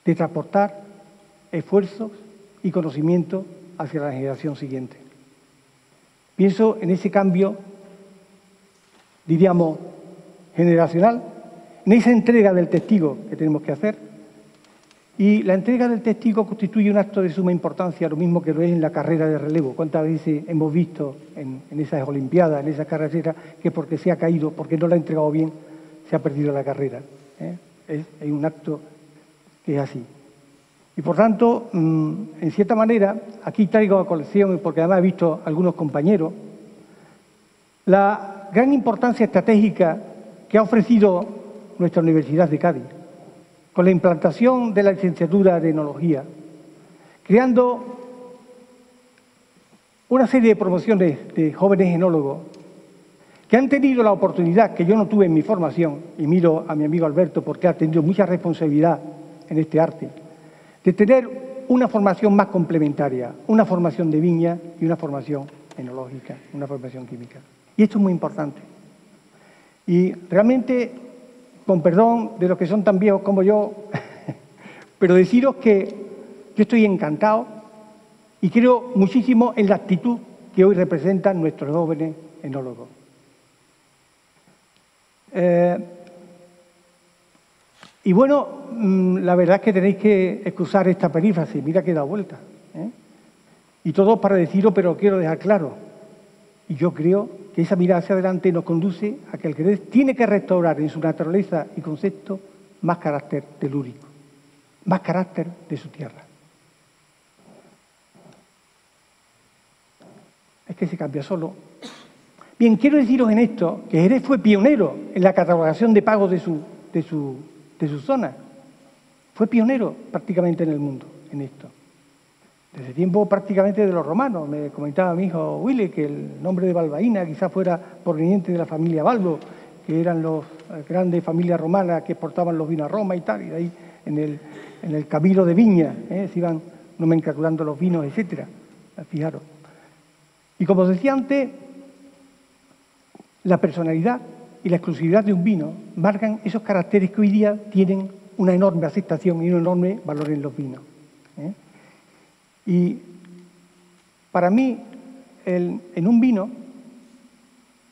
de transportar esfuerzos y conocimiento hacia la generación siguiente. Pienso en ese cambio, diríamos, generacional, en esa entrega del testigo que tenemos que hacer. Y la entrega del testigo constituye un acto de suma importancia, lo mismo que lo es en la carrera de relevo. ¿Cuántas veces hemos visto en, esas Olimpiadas, en esa carrera, que porque se ha caído, porque no lo ha entregado bien, se ha perdido la carrera? ¿eh? Es, un acto que es así. Y por tanto, mm, en cierta manera, aquí traigo a colección, porque además he visto algunos compañeros, la gran importancia estratégica que ha ofrecido nuestra Universidad de Cádiz, con la implantación de la licenciatura de Enología, creando una serie de promociones de jóvenes enólogos que han tenido la oportunidad que yo no tuve en mi formación, y miro a mi amigo Alberto porque ha tenido mucha responsabilidad en este arte, de tener una formación más complementaria, una formación de viña y una formación enológica, una formación química. Y esto es muy importante. Y realmente, con perdón de los que son tan viejos como yo, pero deciros que yo estoy encantado y creo muchísimo en la actitud que hoy representan nuestros jóvenes enólogos. Eh, y bueno, mm, la verdad es que tenéis que excusar esta perífrasis, mira que da vuelta. ¿eh? Y todo para decirlo, pero quiero dejar claro. Y yo creo que esa mirada hacia adelante nos conduce a que el Jerez tiene que restaurar en su naturaleza y concepto más carácter telúrico, más carácter de su tierra. Es que se cambia solo. Bien, quiero deciros en esto que Jerez fue pionero en la catalogación de pagos de su, de su, de su zona. Fue pionero prácticamente en el mundo en esto desde tiempo prácticamente de los romanos. Me comentaba mi hijo Willy que el nombre de Balbaína quizás fuera proveniente de la familia Balbo, que eran las eh, grandes familias romanas que exportaban los vinos a Roma y tal, y de ahí en el, en de viña ¿eh? se iban nomenclaturando los vinos, etcétera. Fijaros. Y como decía antes, la personalidad y la exclusividad de un vino marcan esos caracteres que hoy día tienen una enorme aceptación y un enorme valor en los vinos. ¿eh? Y para mí, en un vino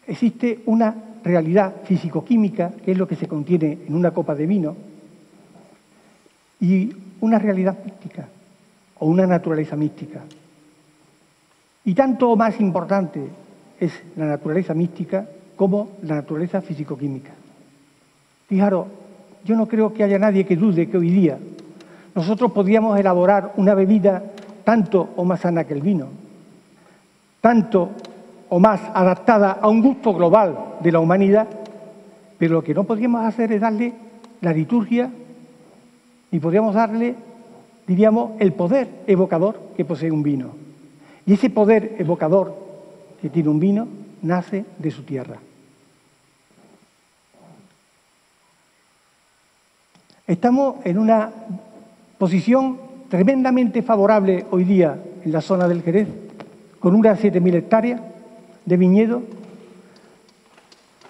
existe una realidad físico-química, que es lo que se contiene en una copa de vino, y una realidad mística, o una naturaleza mística. Y tanto más importante es la naturaleza mística como la naturaleza físico-química. Fijaros, yo no creo que haya nadie que dude que hoy día nosotros podríamos elaborar una bebida tanto o más sana que el vino, tanto o más adaptada a un gusto global de la humanidad, pero lo que no podríamos hacer es darle la liturgia y podríamos darle, diríamos, el poder evocador que posee un vino. Y ese poder evocador que tiene un vino nace de su tierra. Estamos en una posición tremendamente favorable hoy día en la zona del Jerez, con unas 7.000 hectáreas de viñedo,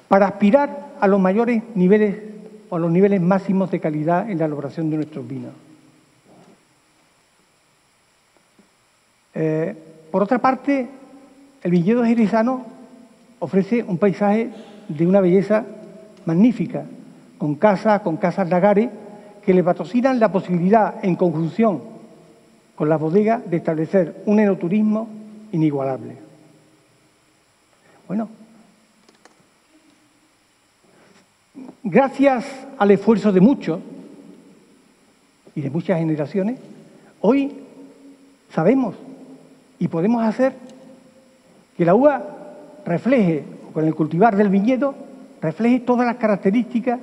para aspirar a los mayores niveles o a los niveles máximos de calidad en la elaboración de nuestros vinos. Eh, por otra parte, el viñedo jerezano ofrece un paisaje de una belleza magnífica, con casas, con casas lagares, que le patrocinan la posibilidad, en conjunción con la bodega de establecer un enoturismo inigualable. Bueno, gracias al esfuerzo de muchos y de muchas generaciones, hoy sabemos Y podemos hacer que la uva refleje, con el cultivar del viñedo, refleje todas las características,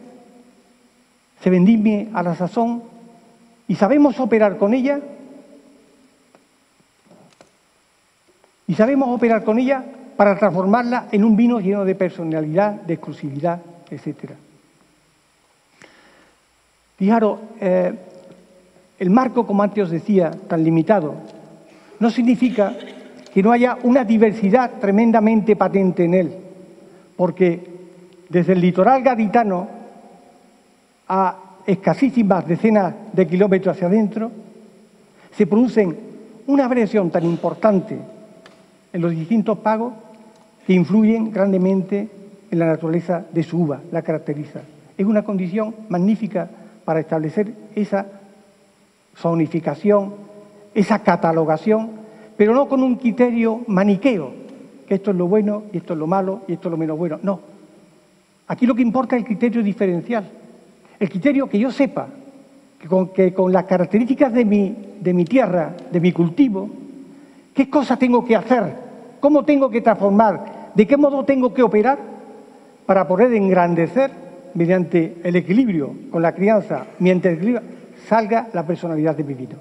se vendimie a la sazón y sabemos operar con ella y sabemos operar con ella para transformarla en un vino lleno de personalidad, de exclusividad, etc. Fijaros, eh, el marco, como antes os decía, tan limitado, no significa que no haya una diversidad tremendamente patente en él, porque desde el litoral gaditano a escasísimas decenas de kilómetros hacia adentro, se producen una variación tan importante en los distintos pagos que influyen grandemente en la naturaleza de su uva, la caracteriza. Es una condición magnífica para establecer esa zonificación, esa catalogación, pero no con un criterio maniqueo, que esto es lo bueno y esto es lo malo y esto es lo menos bueno. No. Aquí lo que importa es el criterio diferencial. El criterio que yo sepa que con, las características de mi tierra, de mi cultivo, qué cosas tengo que hacer, cómo tengo que transformar, de qué modo tengo que operar para poder engrandecer mediante el equilibrio con la crianza, mientras salga la personalidad de mi vino.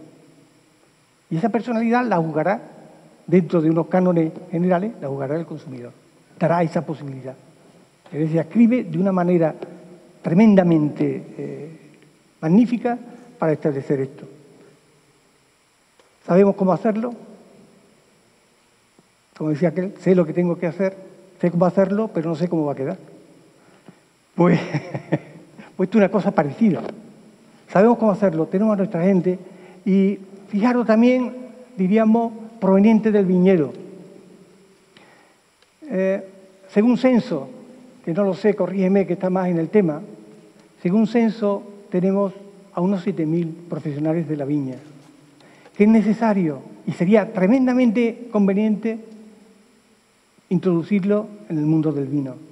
Y esa personalidad la jugará dentro de unos cánones generales, la jugará el consumidor. Dará esa posibilidad. Es decir, escribe de una manera tremendamente eh, magnífica para establecer esto. ¿Sabemos cómo hacerlo? Como decía aquel, sé lo que tengo que hacer, sé cómo hacerlo, pero no sé cómo va a quedar. Pues, pues una cosa parecida. Sabemos cómo hacerlo, tenemos a nuestra gente y fijaros también, diríamos, proveniente del viñedo. Eh, según censo, que no lo sé, corrígeme que está más en el tema, según censo tenemos a unos 7.000 profesionales de la viña, que es necesario y sería tremendamente conveniente introducirlo en el mundo del vino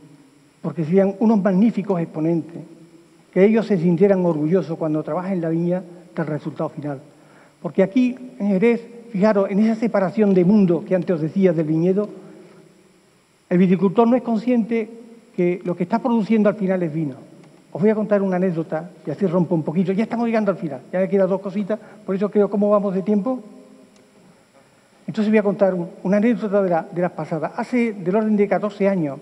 porque serían unos magníficos exponentes, que ellos se sintieran orgullosos cuando trabajan en la viña del resultado final. Porque aquí, en Jerez, fijaros, en esa separación de mundo que antes os decía del viñedo, el viticultor no es consciente que lo que está produciendo al final es vino. Os voy a contar una anécdota y así rompo un poquito. Ya estamos llegando al final, ya me quedan dos cositas, por eso creo cómo vamos de tiempo. Entonces voy a contar una anécdota de, las pasadas. Hace del orden de 14 años,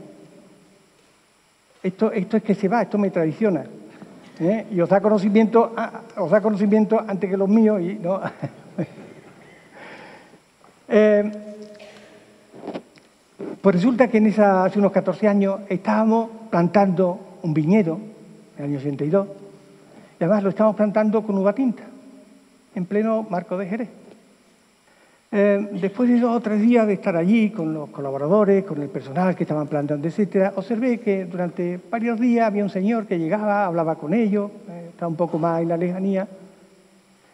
esto, es que se va, esto me tradiciona. ¿eh? Y os da conocimiento, os da conocimiento antes que los míos y no. eh, pues resulta que en esa, hace unos 14 años estábamos plantando un viñedo, en el año 82, y además lo estábamos plantando con uva tinta, en pleno marco de Jerez. Eh, después de dos o tres días de estar allí con los colaboradores, con el personal que estaban plantando, etcétera, observé que durante varios días había un señor que llegaba, hablaba con ellos, eh, estaba un poco más en la lejanía.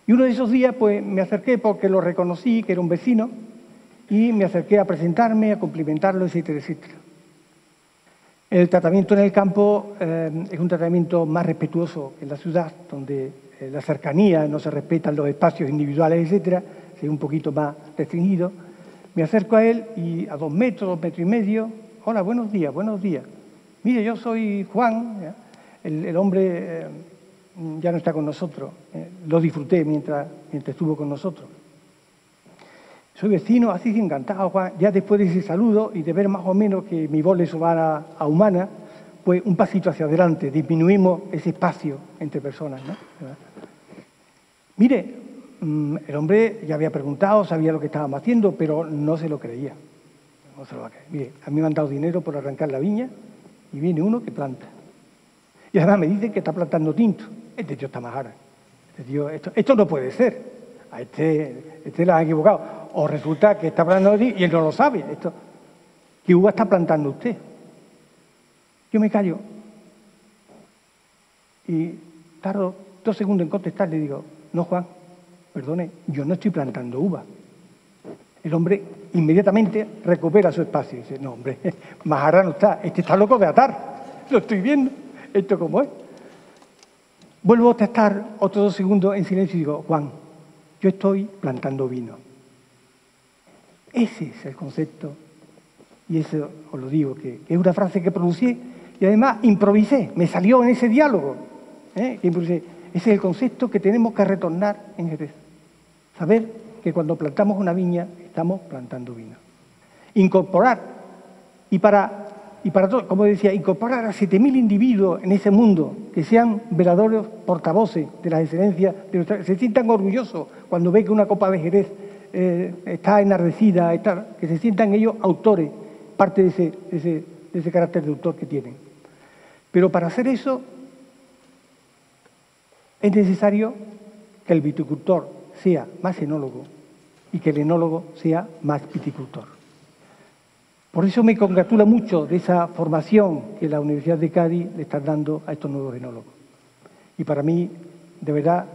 Y uno de esos días, pues me acerqué porque lo reconocí, que era un vecino, y me acerqué a presentarme, a cumplimentarlo, etcétera, etcétera. El tratamiento en el campo eh, es un tratamiento más respetuoso que en la ciudad, donde la cercanía, no se respetan los espacios individuales, etcétera un poquito más restringido, me acerco a él y a dos metros, dos metros y medio, hola, buenos días, buenos días. Mire, yo soy Juan, el, hombre eh, ya no está con nosotros, eh, lo disfruté mientras, mientras estuvo con nosotros. Soy vecino, así encantado, Juan. Ya después de ese saludo y de ver más o menos que mi voz le a humana, pues un pasito hacia adelante, disminuimos ese espacio entre personas. Mire, el hombre ya había preguntado, sabía lo que estábamos haciendo, pero no se lo creía. No se lo va a creer. Mire, a mí me han dado dinero por arrancar la viña y viene uno que planta. Y además me dice que está plantando tinto. Este tío está más Este tío, esto, no puede ser. A este, este lo han equivocado. O resulta que está plantando tinto y él no lo sabe. Esto, ¿Qué uva está plantando usted? Yo me callo. Y tardo dos segundos en contestar, le digo, no, Juan, perdone, yo no estoy plantando uva. El hombre inmediatamente recupera su espacio y dice, no, hombre, Mahara no está, este está loco de atar, lo estoy viendo, esto como es. Vuelvo a estar otros dos segundos en silencio y digo, Juan, yo estoy plantando vino. Ese es el concepto, y eso os lo digo, que, es una frase que pronuncié y además improvisé, me salió en ese diálogo. ¿eh? Ese es el concepto que tenemos que retornar en Jerez. Saber que cuando plantamos una viña estamos plantando vino. Incorporar, y para, y para todo, como decía, incorporar a 7.000 individuos en ese mundo que sean veladores portavoces de las excelencias, de se sientan orgullosos cuando ve que una copa de Jerez eh, está enardecida, que se sientan ellos autores, parte de ese, de ese carácter de autor que tienen. Pero para hacer eso es necesario que el viticultor sea más enólogo y que el enólogo sea más viticultor. Por eso me congratula mucho de esa formación que la Universidad de Cádiz le está dando a estos nuevos enólogos. Y para mí, de verdad,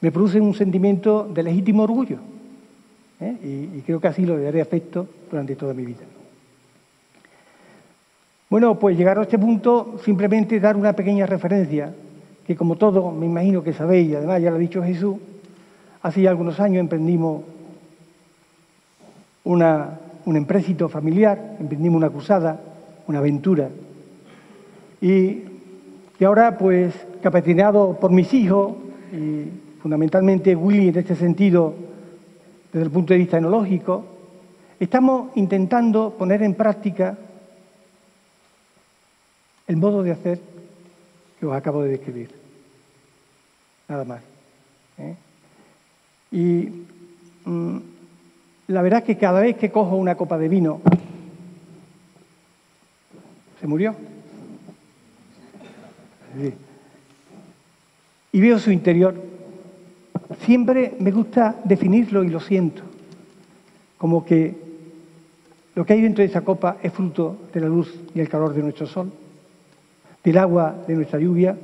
me produce un sentimiento de legítimo orgullo. ¿eh? Y, y, creo que así lo daré afecto durante toda mi vida. Bueno, pues llegar a este punto, simplemente dar una pequeña referencia, que como todo me imagino que sabéis, y además ya lo ha dicho Jesús, Hace ya algunos años emprendimos un empréstito familiar, emprendimos una cruzada, una aventura. Y, ahora, pues, capitaneado por mis hijos, y fundamentalmente Willy en este sentido, desde el punto de vista enológico, estamos intentando poner en práctica el modo de hacer que os acabo de describir. Nada más. ¿eh? Y mm, la verdad es que cada vez que cojo una copa de vino, se murió. Y veo su interior. Siempre me gusta definirlo y lo siento, como que lo que hay dentro de esa copa es fruto de la luz y el calor de nuestro sol, del agua de nuestra lluvia,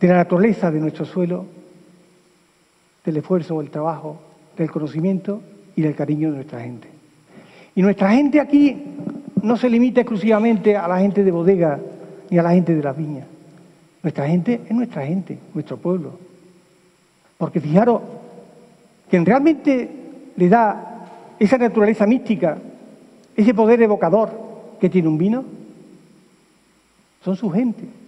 de la naturaleza de nuestro suelo del esfuerzo, el trabajo, del conocimiento y del cariño de nuestra gente. Y nuestra gente aquí no se limita exclusivamente a la gente de bodega ni a la gente de las viñas. Nuestra gente es nuestra gente, nuestro pueblo. Porque fijaros, quien realmente le da esa naturaleza mística, ese poder evocador que tiene un vino, son su gente.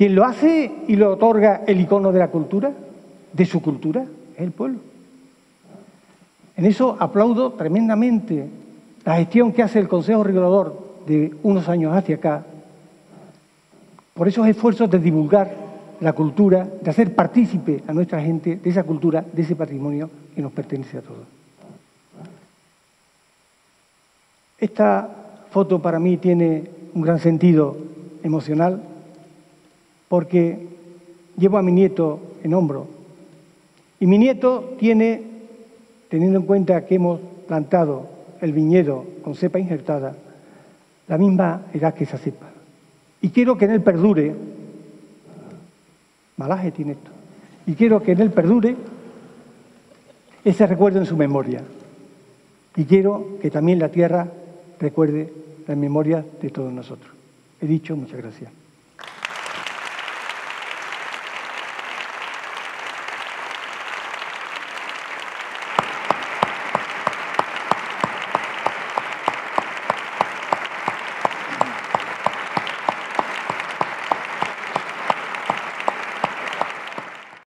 Quien lo hace y lo otorga el icono de la cultura de su cultura es el pueblo. En eso aplaudo tremendamente la gestión que hace el Consejo Regulador de unos años hacia acá, por esos esfuerzos de divulgar la cultura, de hacer partícipe a nuestra gente de esa cultura, de ese patrimonio que nos pertenece a todos. Esta foto para mí tiene un gran sentido emocional porque llevo a mi nieto en hombro y mi nieto tiene, teniendo en cuenta que hemos plantado el viñedo con cepa injertada, la misma edad que esa cepa. Y quiero que en él perdure, malaje tiene esto, y quiero que en él perdure ese recuerdo en su memoria. Y quiero que también la tierra recuerde la memoria de todos nosotros. He dicho, muchas gracias.